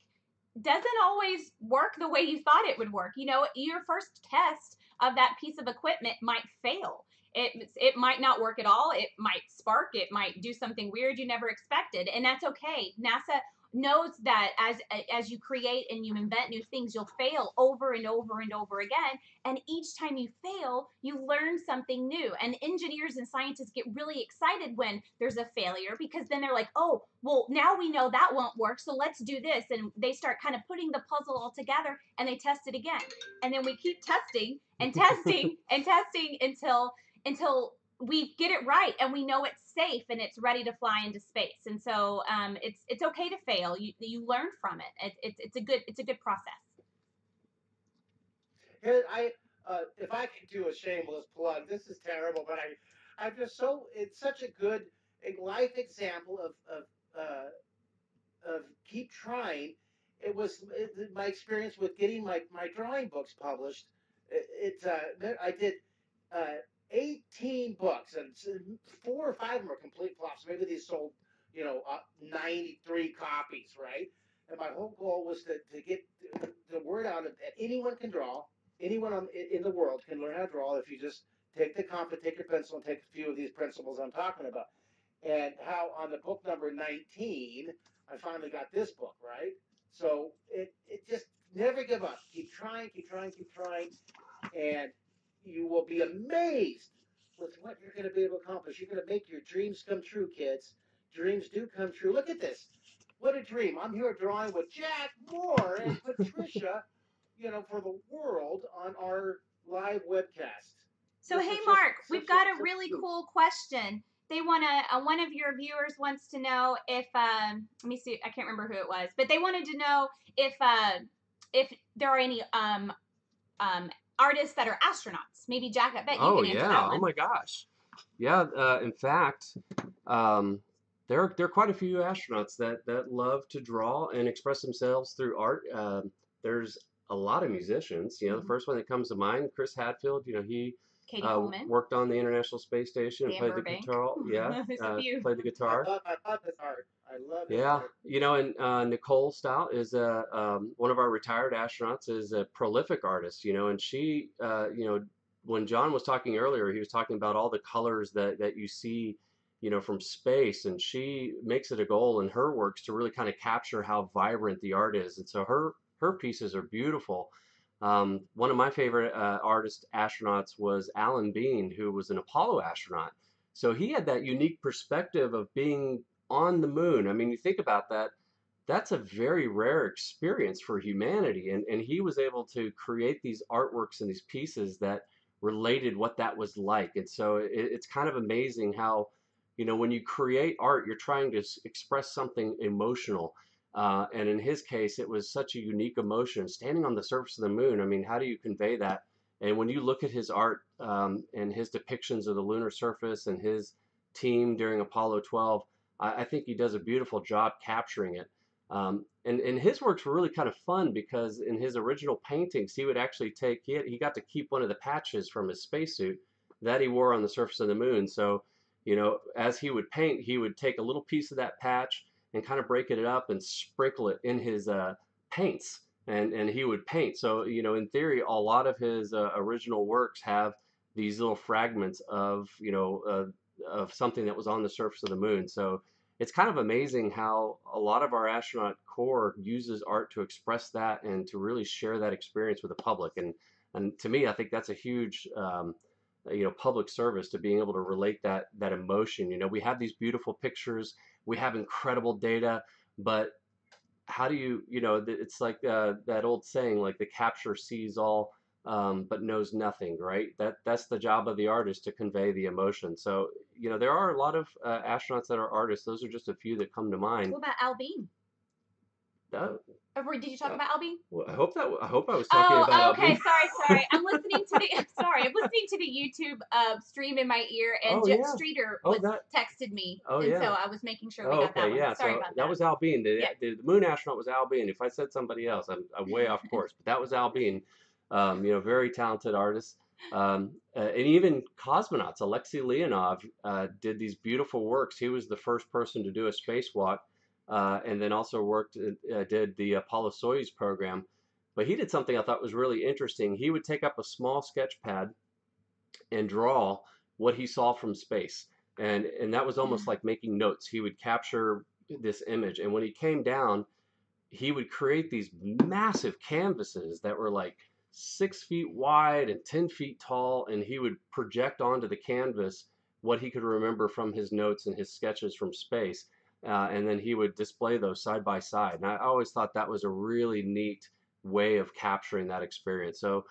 S4: doesn't always work the way you thought it would work. You know, your first test of that piece of equipment might fail. It, it might not work at all. It might spark. It might do something weird you never expected. And that's okay. NASA knows that as as you create and you invent new things you'll fail over and over and over again. And each time you fail you learn something new. And engineers and scientists get really excited when there's a failure because then they're like oh well now we know that won't work so let's do this. And they start kind of putting the puzzle all together and they test it again. And then we keep testing and testing (laughs) and testing until until we get it right and we know it's safe and it's ready to fly into space. And so um, it's it's okay to fail. You you learn from it. it. It's it's a good it's a good process.
S1: Here, I uh, if I could do a shameless plug, this is terrible, but I I'm just so it's such a good life example of of uh, of keep trying. It was it, my experience with getting my my drawing books published. It, it uh, I did. Uh, 18 books, and four or five of them are complete flops. Maybe they sold, you know, uh, 93 copies, right? And my whole goal was to, to get the word out that anyone can draw. Anyone on, in the world can learn how to draw if you just take the compass, take your pencil, and take a few of these principles I'm talking about. And how on the book number 19, I finally got this book, right? So it, it just never give up. Keep trying, keep trying, keep trying. And you will be amazed with what you're going to be able to accomplish. You're going to make your dreams come true, kids. Dreams do come true. Look at this. What a dream. I'm here drawing with Jack Moore and (laughs) Patricia, you know, for the world on our live webcast.
S4: So, this hey, Mark, we've got a really cool question. They want to, uh, one of your viewers wants to know if, um, let me see, I can't remember who it was, but they wanted to know if, uh, if there are any um, um, artists that are astronauts. Maybe Jack, I bet you
S2: oh,
S4: can answer
S2: yeah.
S4: that one.
S2: Oh my gosh. Yeah. Uh, in fact, um, there are, there are quite a few astronauts that that love to draw and express themselves through art. Um, there's a lot of musicians. You know, the first one that comes to mind, Chris Hadfield. You know, he
S4: Katie
S2: uh, worked on the International Space Station and
S4: Dan
S2: played the guitar. (laughs) Yeah,
S4: There's
S2: uh, played the guitar.
S1: I love, I love this art. I love this
S2: Yeah, you know, and uh, Nicole Stott is a um, one of our retired astronauts. is a prolific artist. You know, and she, uh, you know, when John was talking earlier, he was talking about all the colors that that you see, you know, from space, and she makes it a goal in her works to really kind of capture how vibrant the art is, and so her her pieces are beautiful. Um, one of my favorite uh, artist astronauts was Alan Bean, who was an Apollo astronaut. So he had that unique perspective of being on the moon. I mean, you think about that, that's a very rare experience for humanity. And, and he was able to create these artworks and these pieces that related what that was like. And so it, it's kind of amazing how, you know, when you create art, you're trying to express something emotional. Uh, and in his case, it was such a unique emotion. Standing on the surface of the moon, I mean, how do you convey that? And when you look at his art um, and his depictions of the lunar surface and his team during Apollo 12, I, I think he does a beautiful job capturing it. Um, and, and his works were really kind of fun because in his original paintings, he would actually take, he, had, he got to keep one of the patches from his spacesuit that he wore on the surface of the moon. So, you know, as he would paint, he would take a little piece of that patch and kind of break it up and sprinkle it in his uh, paints. And, and he would paint. So, you know, in theory, a lot of his uh, original works have these little fragments of, you know, uh, of something that was on the surface of the moon. So it's kind of amazing how a lot of our astronaut corps uses art to express that and to really share that experience with the public. And and to me, I think that's a huge um, you know public service to being able to relate that that emotion. You know, we have these beautiful pictures, we have incredible data, but how do you you know it's like uh, that old saying like the capture sees all um, but knows nothing, right? That that's the job of the artist to convey the emotion. So you know there are a lot of uh, astronauts that are artists. Those are just a few that come to mind.
S4: What about Al Bean?
S2: Uh,
S4: Oh, did you talk
S2: Uh,
S4: about Al Bean?
S2: well, I hope that I hope I was talking
S4: Oh,
S2: about.
S4: oh, okay. Sorry, sorry. I'm listening to the. (laughs) (laughs) sorry, I'm listening to the YouTube uh, stream in my ear, and
S2: Oh,
S4: Jeff
S2: yeah.
S4: Streeter
S2: Oh,
S4: was
S2: that-
S4: texted me,
S2: Oh,
S4: and
S2: yeah.
S4: so I was making sure we
S2: Oh,
S4: got that one.
S2: yeah.
S4: Sorry
S2: so
S4: about that.
S2: that was Al Bean. The,
S4: Yeah.
S2: the, the moon astronaut was Al Bean. If I said somebody else, I'm, I'm way off course. But that was Al Bean. Um, you know, very talented artists. Um, uh, and even cosmonauts, Alexei Leonov uh, did these beautiful works. He was the first person to do a spacewalk, uh, and then also worked uh, did the Apollo Soyuz program. But he did something I thought was really interesting. He would take up a small sketch pad and draw what he saw from space. And, and that was almost
S4: Mm.
S2: like making notes. He would capture this image. And when he came down, he would create these massive canvases that were like six feet wide and 10 feet tall, and he would project onto the canvas what he could remember from his notes and his sketches from space. Uh, and then he would display those side by side. And I always thought that was a really neat way of capturing that experience. So,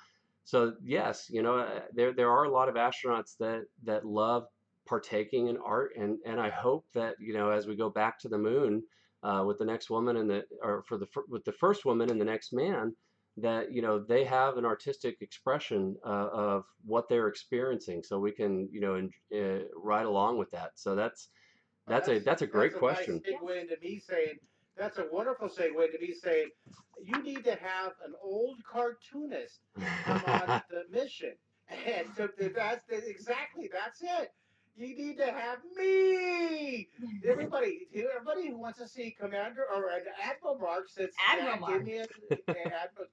S2: so yes, you know, uh, there there are a lot of astronauts that that love partaking in art, and and I hope that you know as we go back to the moon uh, with the next woman and the or for the with the first woman and the next man, that you know they have an artistic expression uh, of what they're experiencing, so we can you know in, uh, ride along with that. So that's that's, a that's a great
S1: that's
S2: question.
S1: A nice segue into me saying that's a wonderful segue to me saying you need to have an old cartoonist come on (laughs) the mission, and so that's exactly that's it. You need to have me. (laughs) Everybody, everybody who wants to see Commander or Admiral Mark says
S4: Admiral
S1: Jack,
S4: Mark.
S1: give me a, Admiral,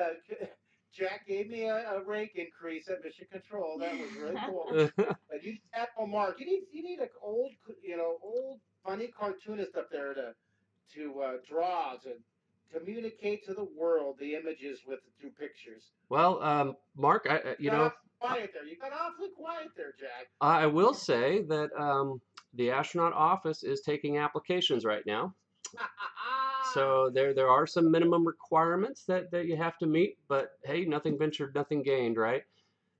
S1: uh, (laughs) Jack gave me a, a rank increase at Mission Control. That was really (laughs) cool. (laughs) But you Admiral Mark, you need you need an old you know old funny cartoonist up there to to uh, draw to communicate to the world the images with through pictures.
S2: well, um, Mark, I, I- you know.
S1: quiet there. You got awfully quiet there, Jack.
S2: I will say that um, the astronaut office is taking applications right now. So there there are some minimum requirements that, that you have to meet, but hey, nothing ventured, nothing gained, right?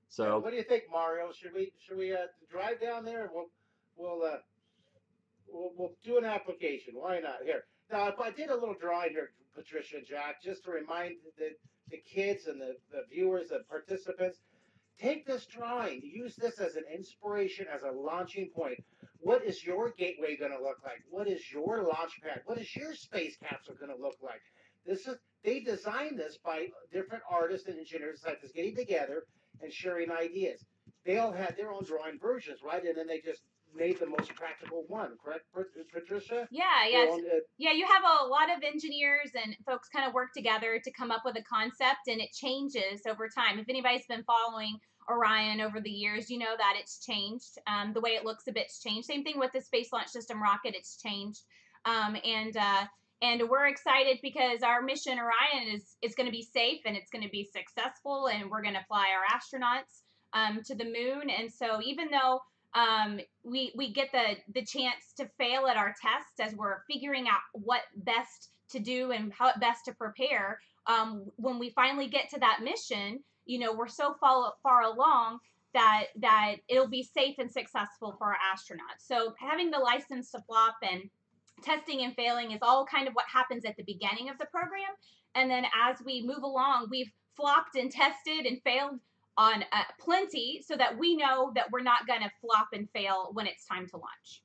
S2: So
S1: what do you think, Mario? Should we should we uh, drive down there? We'll we'll uh, we'll we'll do an application. Why not? Here now, if I did a little drawing here, Patricia and Jack, just to remind the the kids and the, the viewers, and participants, take this drawing, use this as an inspiration, as a launching point. What is your gateway going to look like? What is your launch pad? What is your space capsule going to look like? This is they designed this by different artists and engineers, scientists getting together and sharing ideas. They all had their own drawing versions, right? And then they just made the most practical one, correct, Patricia?
S4: Yeah, yes.
S1: own, uh,
S4: Yeah, you have a lot of engineers and folks kind of work together to come up with a concept, and it changes over time. If anybody's been following Orion over the years, you know that it's changed. Um, the way it looks a bit's changed. Same thing with the Space Launch System rocket, it's changed. Um, and uh, and we're excited because our mission Orion is is going to be safe and it's going to be successful, and we're going to fly our astronauts um, to the moon. And so even though um, we we get the the chance to fail at our tests as we're figuring out what best to do and how best to prepare. Um, when we finally get to that mission, you know, we're so far far along that that it'll be safe and successful for our astronauts. So having the license to flop and testing and failing is all kind of what happens at the beginning of the program, and then as we move along, we've flopped and tested and failed on uh, plenty so that we know that we're not going to flop and fail when it's time to launch.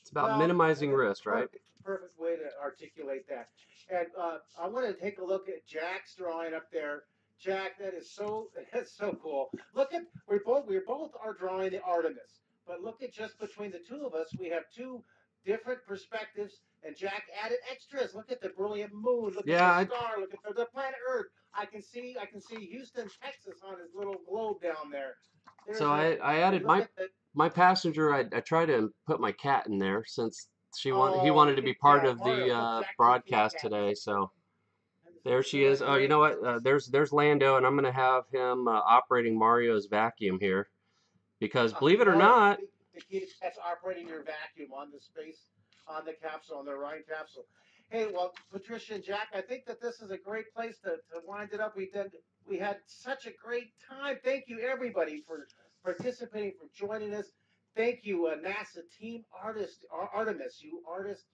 S2: it's about
S1: Well,
S2: minimizing
S1: that's
S2: risk, right?
S1: Perfect, perfect way to articulate that. And uh, I want to take a look at Jack's drawing up there. Jack, that is so (laughs) that's so cool. Look at we're both we both are drawing the Artemis, but look at just between the two of us, we have two different perspectives. And Jack added extras. Look at the brilliant moon. Look
S2: Yeah, I-
S1: at the star. Look at the, planet Earth. I can see I can see Houston, Texas on his little globe down there. There's
S2: So I added my
S1: the-
S2: my passenger. I, I tried to put my cat in there since she wanted he
S1: Oh,
S2: wanted to be part
S1: that.
S2: of the uh, broadcast today. So there she is. Oh, you know what? Uh, there's there's Lando, and I'm gonna have him uh, operating Mario's vacuum here, because believe it or not,
S1: the- key that's operating your vacuum on the space, on the capsule, on the Orion capsule. Hey, well, Patricia and Jack, I think that this is a great place to, to wind it up. We did, we had such a great time. Thank you, everybody, for participating, for joining us. Thank you, uh, NASA team artist, Ar- Artemis, you artist,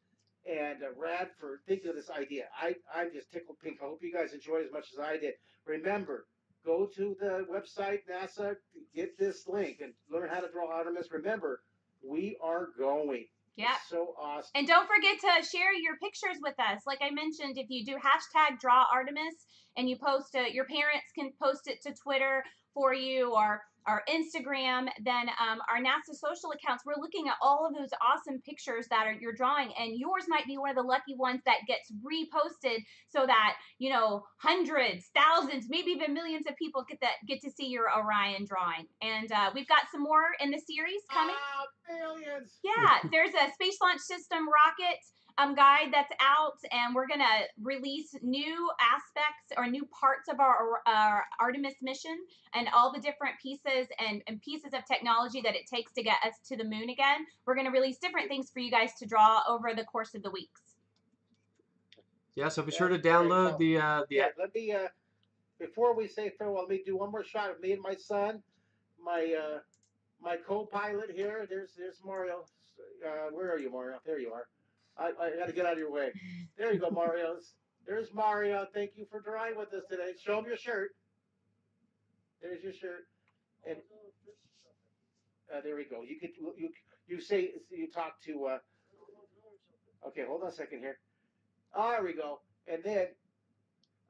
S1: and uh, Rad for thinking of this idea. I, I'm just tickled pink. I hope you guys enjoyed as much as I did. Remember, go to the website NASA, get this link, and learn how to draw Artemis. Remember, we are going.
S4: Yeah.
S1: So awesome.
S4: And don't forget to share your pictures with us. Like I mentioned, if you do hashtag draw Artemis and you post it, your parents can post it to Twitter for you or our Instagram, then um, our NASA social accounts, we're looking at all of those awesome pictures that are you're drawing, and yours might be one of the lucky ones that gets reposted so that you know hundreds, thousands, maybe even millions of people get that get to see your Orion drawing. And uh, we've got some more in the series coming.
S1: Millions.
S4: Yeah, there's a Space Launch System rocket um, guide that's out, and we're gonna release new aspects or new parts of our, our Artemis mission and all the different pieces and, and pieces of technology that it takes to get us to the moon again. We're gonna release different things for you guys to draw over the course of the weeks.
S2: Yeah, so be
S1: Yeah,
S2: sure to download
S1: cool.
S2: the uh, the
S1: Yeah, let me uh before we say farewell, let me do one more shot of me and my son, my uh my co-pilot here. There's there's Mario. Uh, where are you, Mario? There you are. I, I got to get out of your way. There you go, Mario. There's Mario. Thank you for drawing with us today. Show him your shirt. There's your shirt. And uh, there we go. You could you you say you talk to. Uh, okay, hold on a second here. Oh, there we go. And then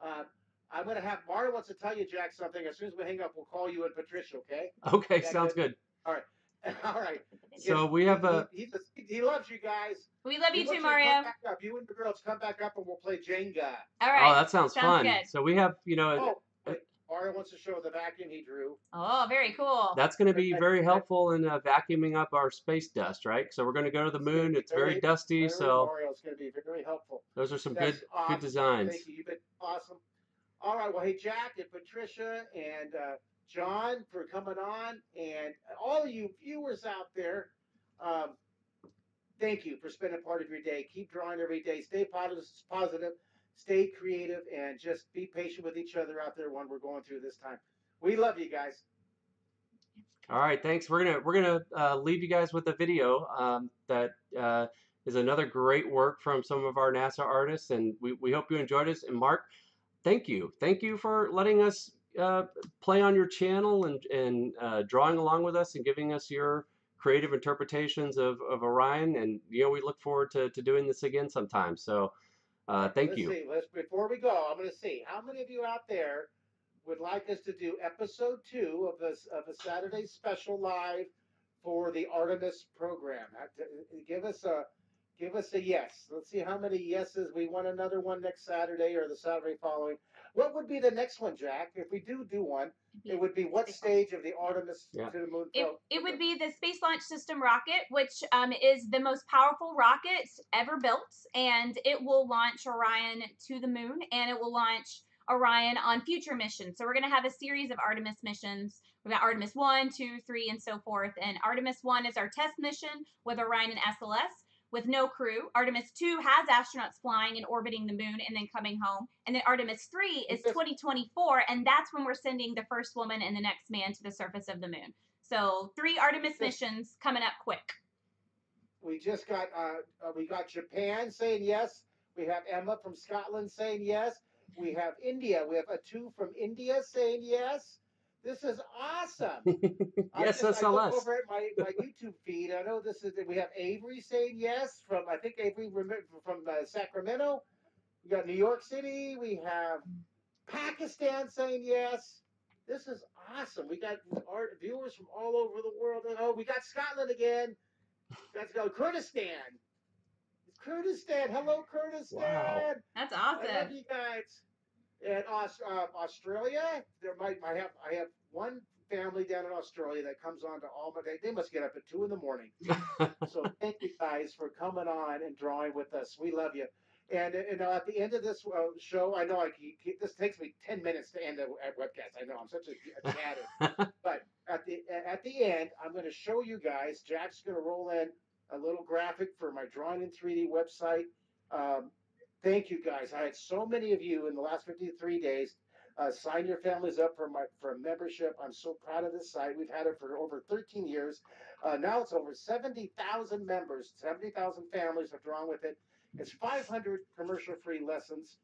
S1: uh, I'm to have Mario wants to tell you, Jack, something. As soon as we hang up, we'll call you and Patricia. Okay?
S2: Okay, sounds
S1: good.
S2: good.
S1: All right. (laughs) (laughs)
S2: So we have a
S1: He, he, he loves you guys.
S4: We love
S1: He
S4: you too,
S1: to
S4: Mario.
S1: Come back up. You and the girls come back up and we'll play Jenga.
S4: All right.
S2: oh, that sounds,
S4: Sounds
S2: fun.
S4: good.
S2: So we have you know
S1: Oh, wait. Mario wants to show the vacuum he drew.
S4: Oh, very cool.
S2: that's going to be very helpful in uh, vacuuming up our space dust, right? So we're going to go to the moon. It's very
S1: very-
S2: dusty,
S1: Very
S2: so
S1: Mario's going to be very helpful.
S2: those are some
S1: That's
S2: good
S1: awesome.
S2: good designs.
S1: Thank you. You've been awesome. All right. Well, hey, Jack and Patricia and uh, John for coming on, and all you viewers out there. Um, thank you for spending part of your day. Keep drawing every day. Stay positive, positive, stay creative, and just be patient with each other out there when we're going through this time. We love you guys.
S2: All right, thanks. We're gonna we're gonna uh, leave you guys with a video um, that uh, is another great work from some of our NASA artists, and we, we hope you enjoyed this. And Mark, thank you, thank you for letting us uh, play on your channel and and uh, drawing along with us and giving us your creative interpretations of, of Orion. And you know, we look forward to, to doing this again sometime. So, uh, thank
S1: let's
S2: you.
S1: See, let's before we go, I'm going to see how many of you out there would like us to do episode two of this of a Saturday special live for the Artemis program. Give us a give us a yes. Let's see how many yeses. We want another one next Saturday or the Saturday following. What would be the next one, Jack? If we do do one, it would be what stage of the Artemis
S2: Yeah.
S1: to the moon?
S4: It, it would be the Space Launch System rocket, which um, is the most powerful rocket ever built, and it will launch Orion to the moon, and it will launch Orion on future missions. So we're going to have a series of Artemis missions. We've got Artemis 1, 2, 3, and so forth. And Artemis 1 is our test mission with Orion and SLS with no crew. Artemis 2 has astronauts flying and orbiting the moon and then coming home. And then Artemis 3 is 2024, and that's when we're sending the first woman and the next man to the surface of the moon. So three Artemis missions coming up quick.
S1: We just got uh, uh, we got Japan saying yes. We have Emma from Scotland saying yes. We have India. We have a two from India saying yes. This is awesome. (laughs) I
S2: yes,
S1: just- I look over at my, my YouTube feed. I know this is we have Avery saying yes from I think Avery rem- from uh, Sacramento. We got New York City. We have Pakistan saying yes. This is awesome. We got our viewers from all over the world. And oh, we got Scotland again. Let's go Kurdistan. Kurdistan. Hello, Kurdistan.
S2: Wow.
S4: That's awesome.
S1: I love
S4: awesome.
S1: you guys. And Aus- uh, Australia, there might I have I have one family down in Australia that comes on to all my they, they must get up at two in the morning. (laughs) so thank you guys for coming on and drawing with us. We love you. And and uh, at the end of this uh, show, I know I keep, keep- this takes me ten minutes to end the uh, webcast. I know I'm such a, a chatter. (laughs) but at the at the end, I'm going to show you guys. Jack's going to roll in a little graphic for my drawing in 3D website. Um, thank you guys. I had so many of you in the last 53 days uh, sign your families up for my for membership. I'm so proud of this site. We've had it for over 13 years. Uh, now it's over 70,000 members. 70,000 families have drawn with it. It's 500 commercial-free lessons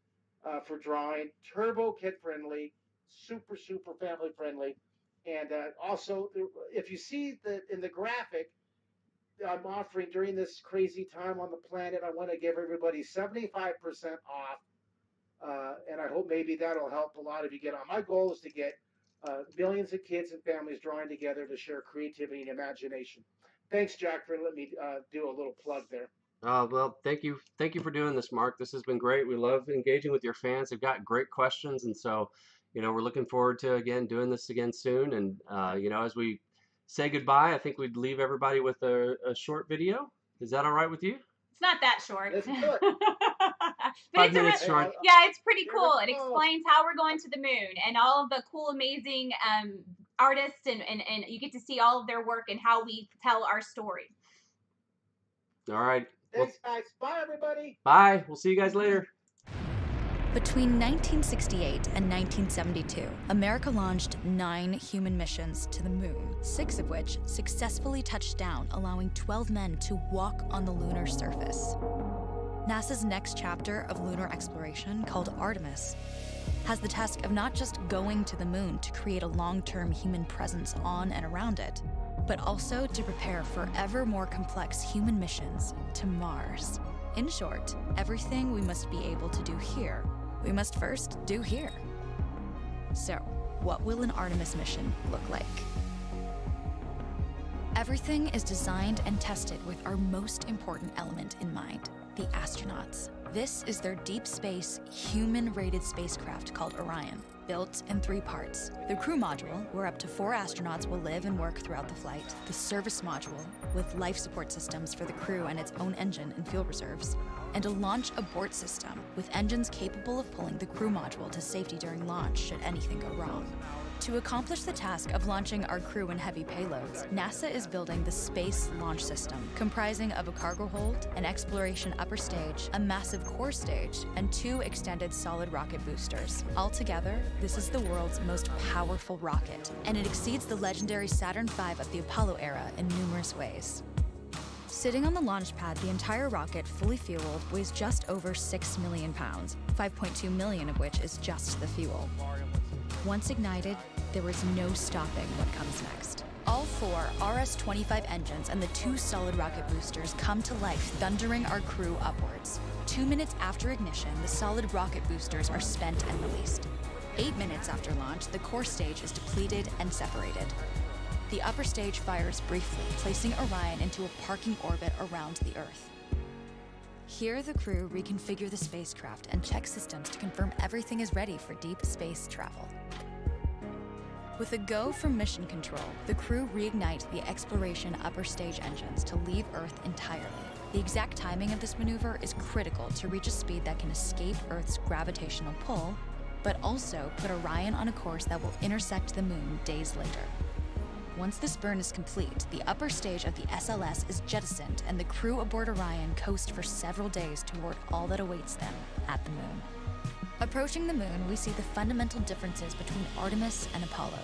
S1: uh, for drawing, turbo kid friendly, super super family friendly, and uh, also if you see the in the graphic. I'm offering during this crazy time on the planet. I want to give everybody 75% off uh, and I hope maybe that'll help a lot of you get on. My goal is to get uh, millions of kids and families drawing together to share creativity and imagination. Thanks, Jack, for letting me uh, do a little plug there.
S2: Uh, well, thank you, thank you for doing this, Mark. This has been great. We love engaging with your fans. They've got great questions, and so, you know, we're looking forward to again doing this again soon. And uh, you know, as we say goodbye, I think we'd leave everybody with a, a short video. Is that all right with you?
S4: It's not that short.
S1: Let's do it.
S4: but
S2: Five
S4: it's
S2: minutes
S4: re-
S2: short.
S4: yeah, it's pretty cool. It explains how we're going to the moon and all of the cool, amazing um, artists, and, and, and you get to see all of their work and how we tell our story.
S2: All right. Well,
S1: Thanks, guys. Bye, everybody.
S2: bye. We'll see you guys later.
S7: Between 1968 and 1972, America launched nine human missions to the moon, six of which successfully touched down, allowing 12 men to walk on the lunar surface. NASA's next chapter of lunar exploration, called Artemis, has the task of not just going to the moon to create a long term human presence on and around it, but also to prepare for ever more complex human missions to Mars. In short, everything we must be able to do here, we must first do here. So, what will an Artemis mission look like? Everything is designed and tested with our most important element in mind the astronauts. This is their deep space, human rated spacecraft called Orion, built in three parts. The crew module, where up to four astronauts will live and work throughout the flight, the service module, with life support systems for the crew and its own engine and fuel reserves, and a launch abort system with engines capable of pulling the crew module to safety during launch should anything go wrong. To accomplish the task of launching our crew and heavy payloads, NASA is building the Space Launch System, comprising of a cargo hold, an exploration upper stage, a massive core stage, and two extended solid rocket boosters. Altogether, this is the world's most powerful rocket, and it exceeds the legendary Saturn V of the Apollo era in numerous ways. Sitting on the launch pad, the entire rocket, fully fueled, weighs just over 6 million pounds, 5.2 million of which is just the fuel. Once ignited, there is no stopping what comes next. All four RS 25 engines and the two solid rocket boosters come to life, thundering our crew upwards. Two minutes after ignition, the solid rocket boosters are spent and released. Eight minutes after launch, the core stage is depleted and separated. The upper stage fires briefly, placing Orion into a parking orbit around the Earth. Here, the crew reconfigure the spacecraft and check systems to confirm everything is ready for deep space travel. With a go from mission control, the crew reignite the exploration upper stage engines to leave Earth entirely. The exact timing of this maneuver is critical to reach a speed that can escape Earth's gravitational pull, but also put Orion on a course that will intersect the moon days later. Once this burn is complete, the upper stage of the SLS is jettisoned and the crew aboard Orion coast for several days toward all that awaits them at the moon. Approaching the moon, we see the fundamental differences between Artemis and Apollo.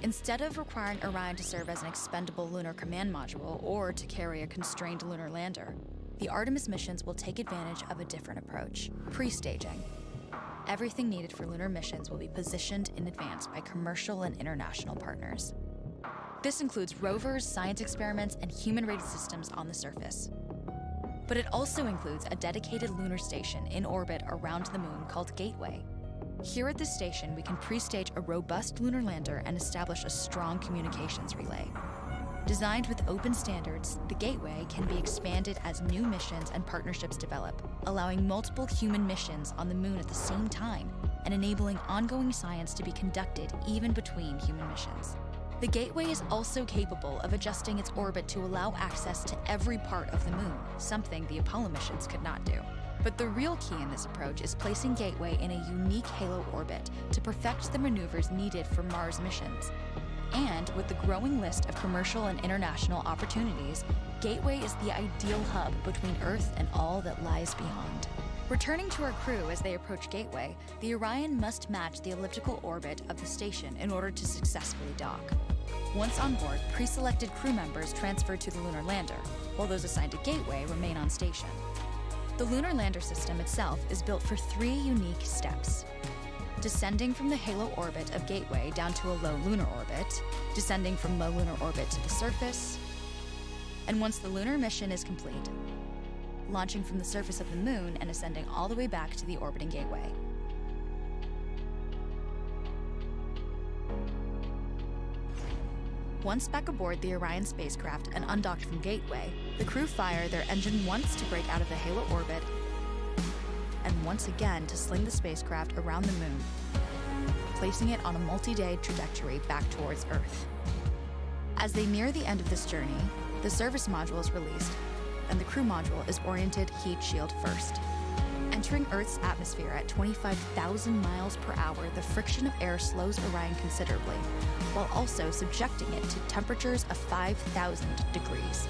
S7: Instead of requiring Orion to serve as an expendable lunar command module or to carry a constrained lunar lander, the Artemis missions will take advantage of a different approach pre staging. Everything needed for lunar missions will be positioned in advance by commercial and international partners. This includes rovers, science experiments, and human rated systems on the surface. But it also includes a dedicated lunar station in orbit around the moon called Gateway. Here at this station, we can pre stage a robust lunar lander and establish a strong communications relay. Designed with open standards, the Gateway can be expanded as new missions and partnerships develop, allowing multiple human missions on the moon at the same time and enabling ongoing science to be conducted even between human missions. The Gateway is also capable of adjusting its orbit to allow access to every part of the moon, something the Apollo missions could not do. But the real key in this approach is placing Gateway in a unique halo orbit to perfect the maneuvers needed for Mars missions. And with the growing list of commercial and international opportunities, Gateway is the ideal hub between Earth and all that lies beyond. Returning to our crew as they approach Gateway, the Orion must match the elliptical orbit of the station in order to successfully dock. Once on board, pre selected crew members transfer to the lunar lander, while those assigned to Gateway remain on station. The lunar lander system itself is built for three unique steps descending from the halo orbit of Gateway down to a low lunar orbit, descending from low lunar orbit to the surface, and once the lunar mission is complete, launching from the surface of the moon and ascending all the way back to the orbiting Gateway. Once back aboard the Orion spacecraft and undocked from Gateway, the crew fire their engine once to break out of the halo orbit and once again to sling the spacecraft around the moon, placing it on a multi day trajectory back towards Earth. As they near the end of this journey, the service module is released, and the crew module is oriented heat shield first. Entering Earth's atmosphere at 25,000 miles per hour, the friction of air slows Orion considerably, while also subjecting it to temperatures of 5,000 degrees.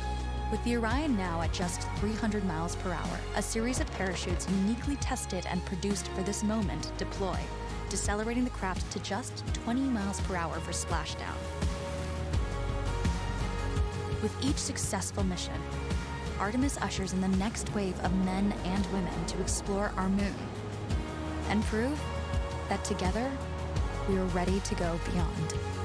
S7: With the Orion now at just 300 miles per hour, a series of parachutes uniquely tested and produced for this moment deploy, decelerating the craft to just 20 miles per hour for splashdown. With each successful mission, Artemis ushers in the next wave of men and women to explore our moon and prove that together we are ready to go beyond.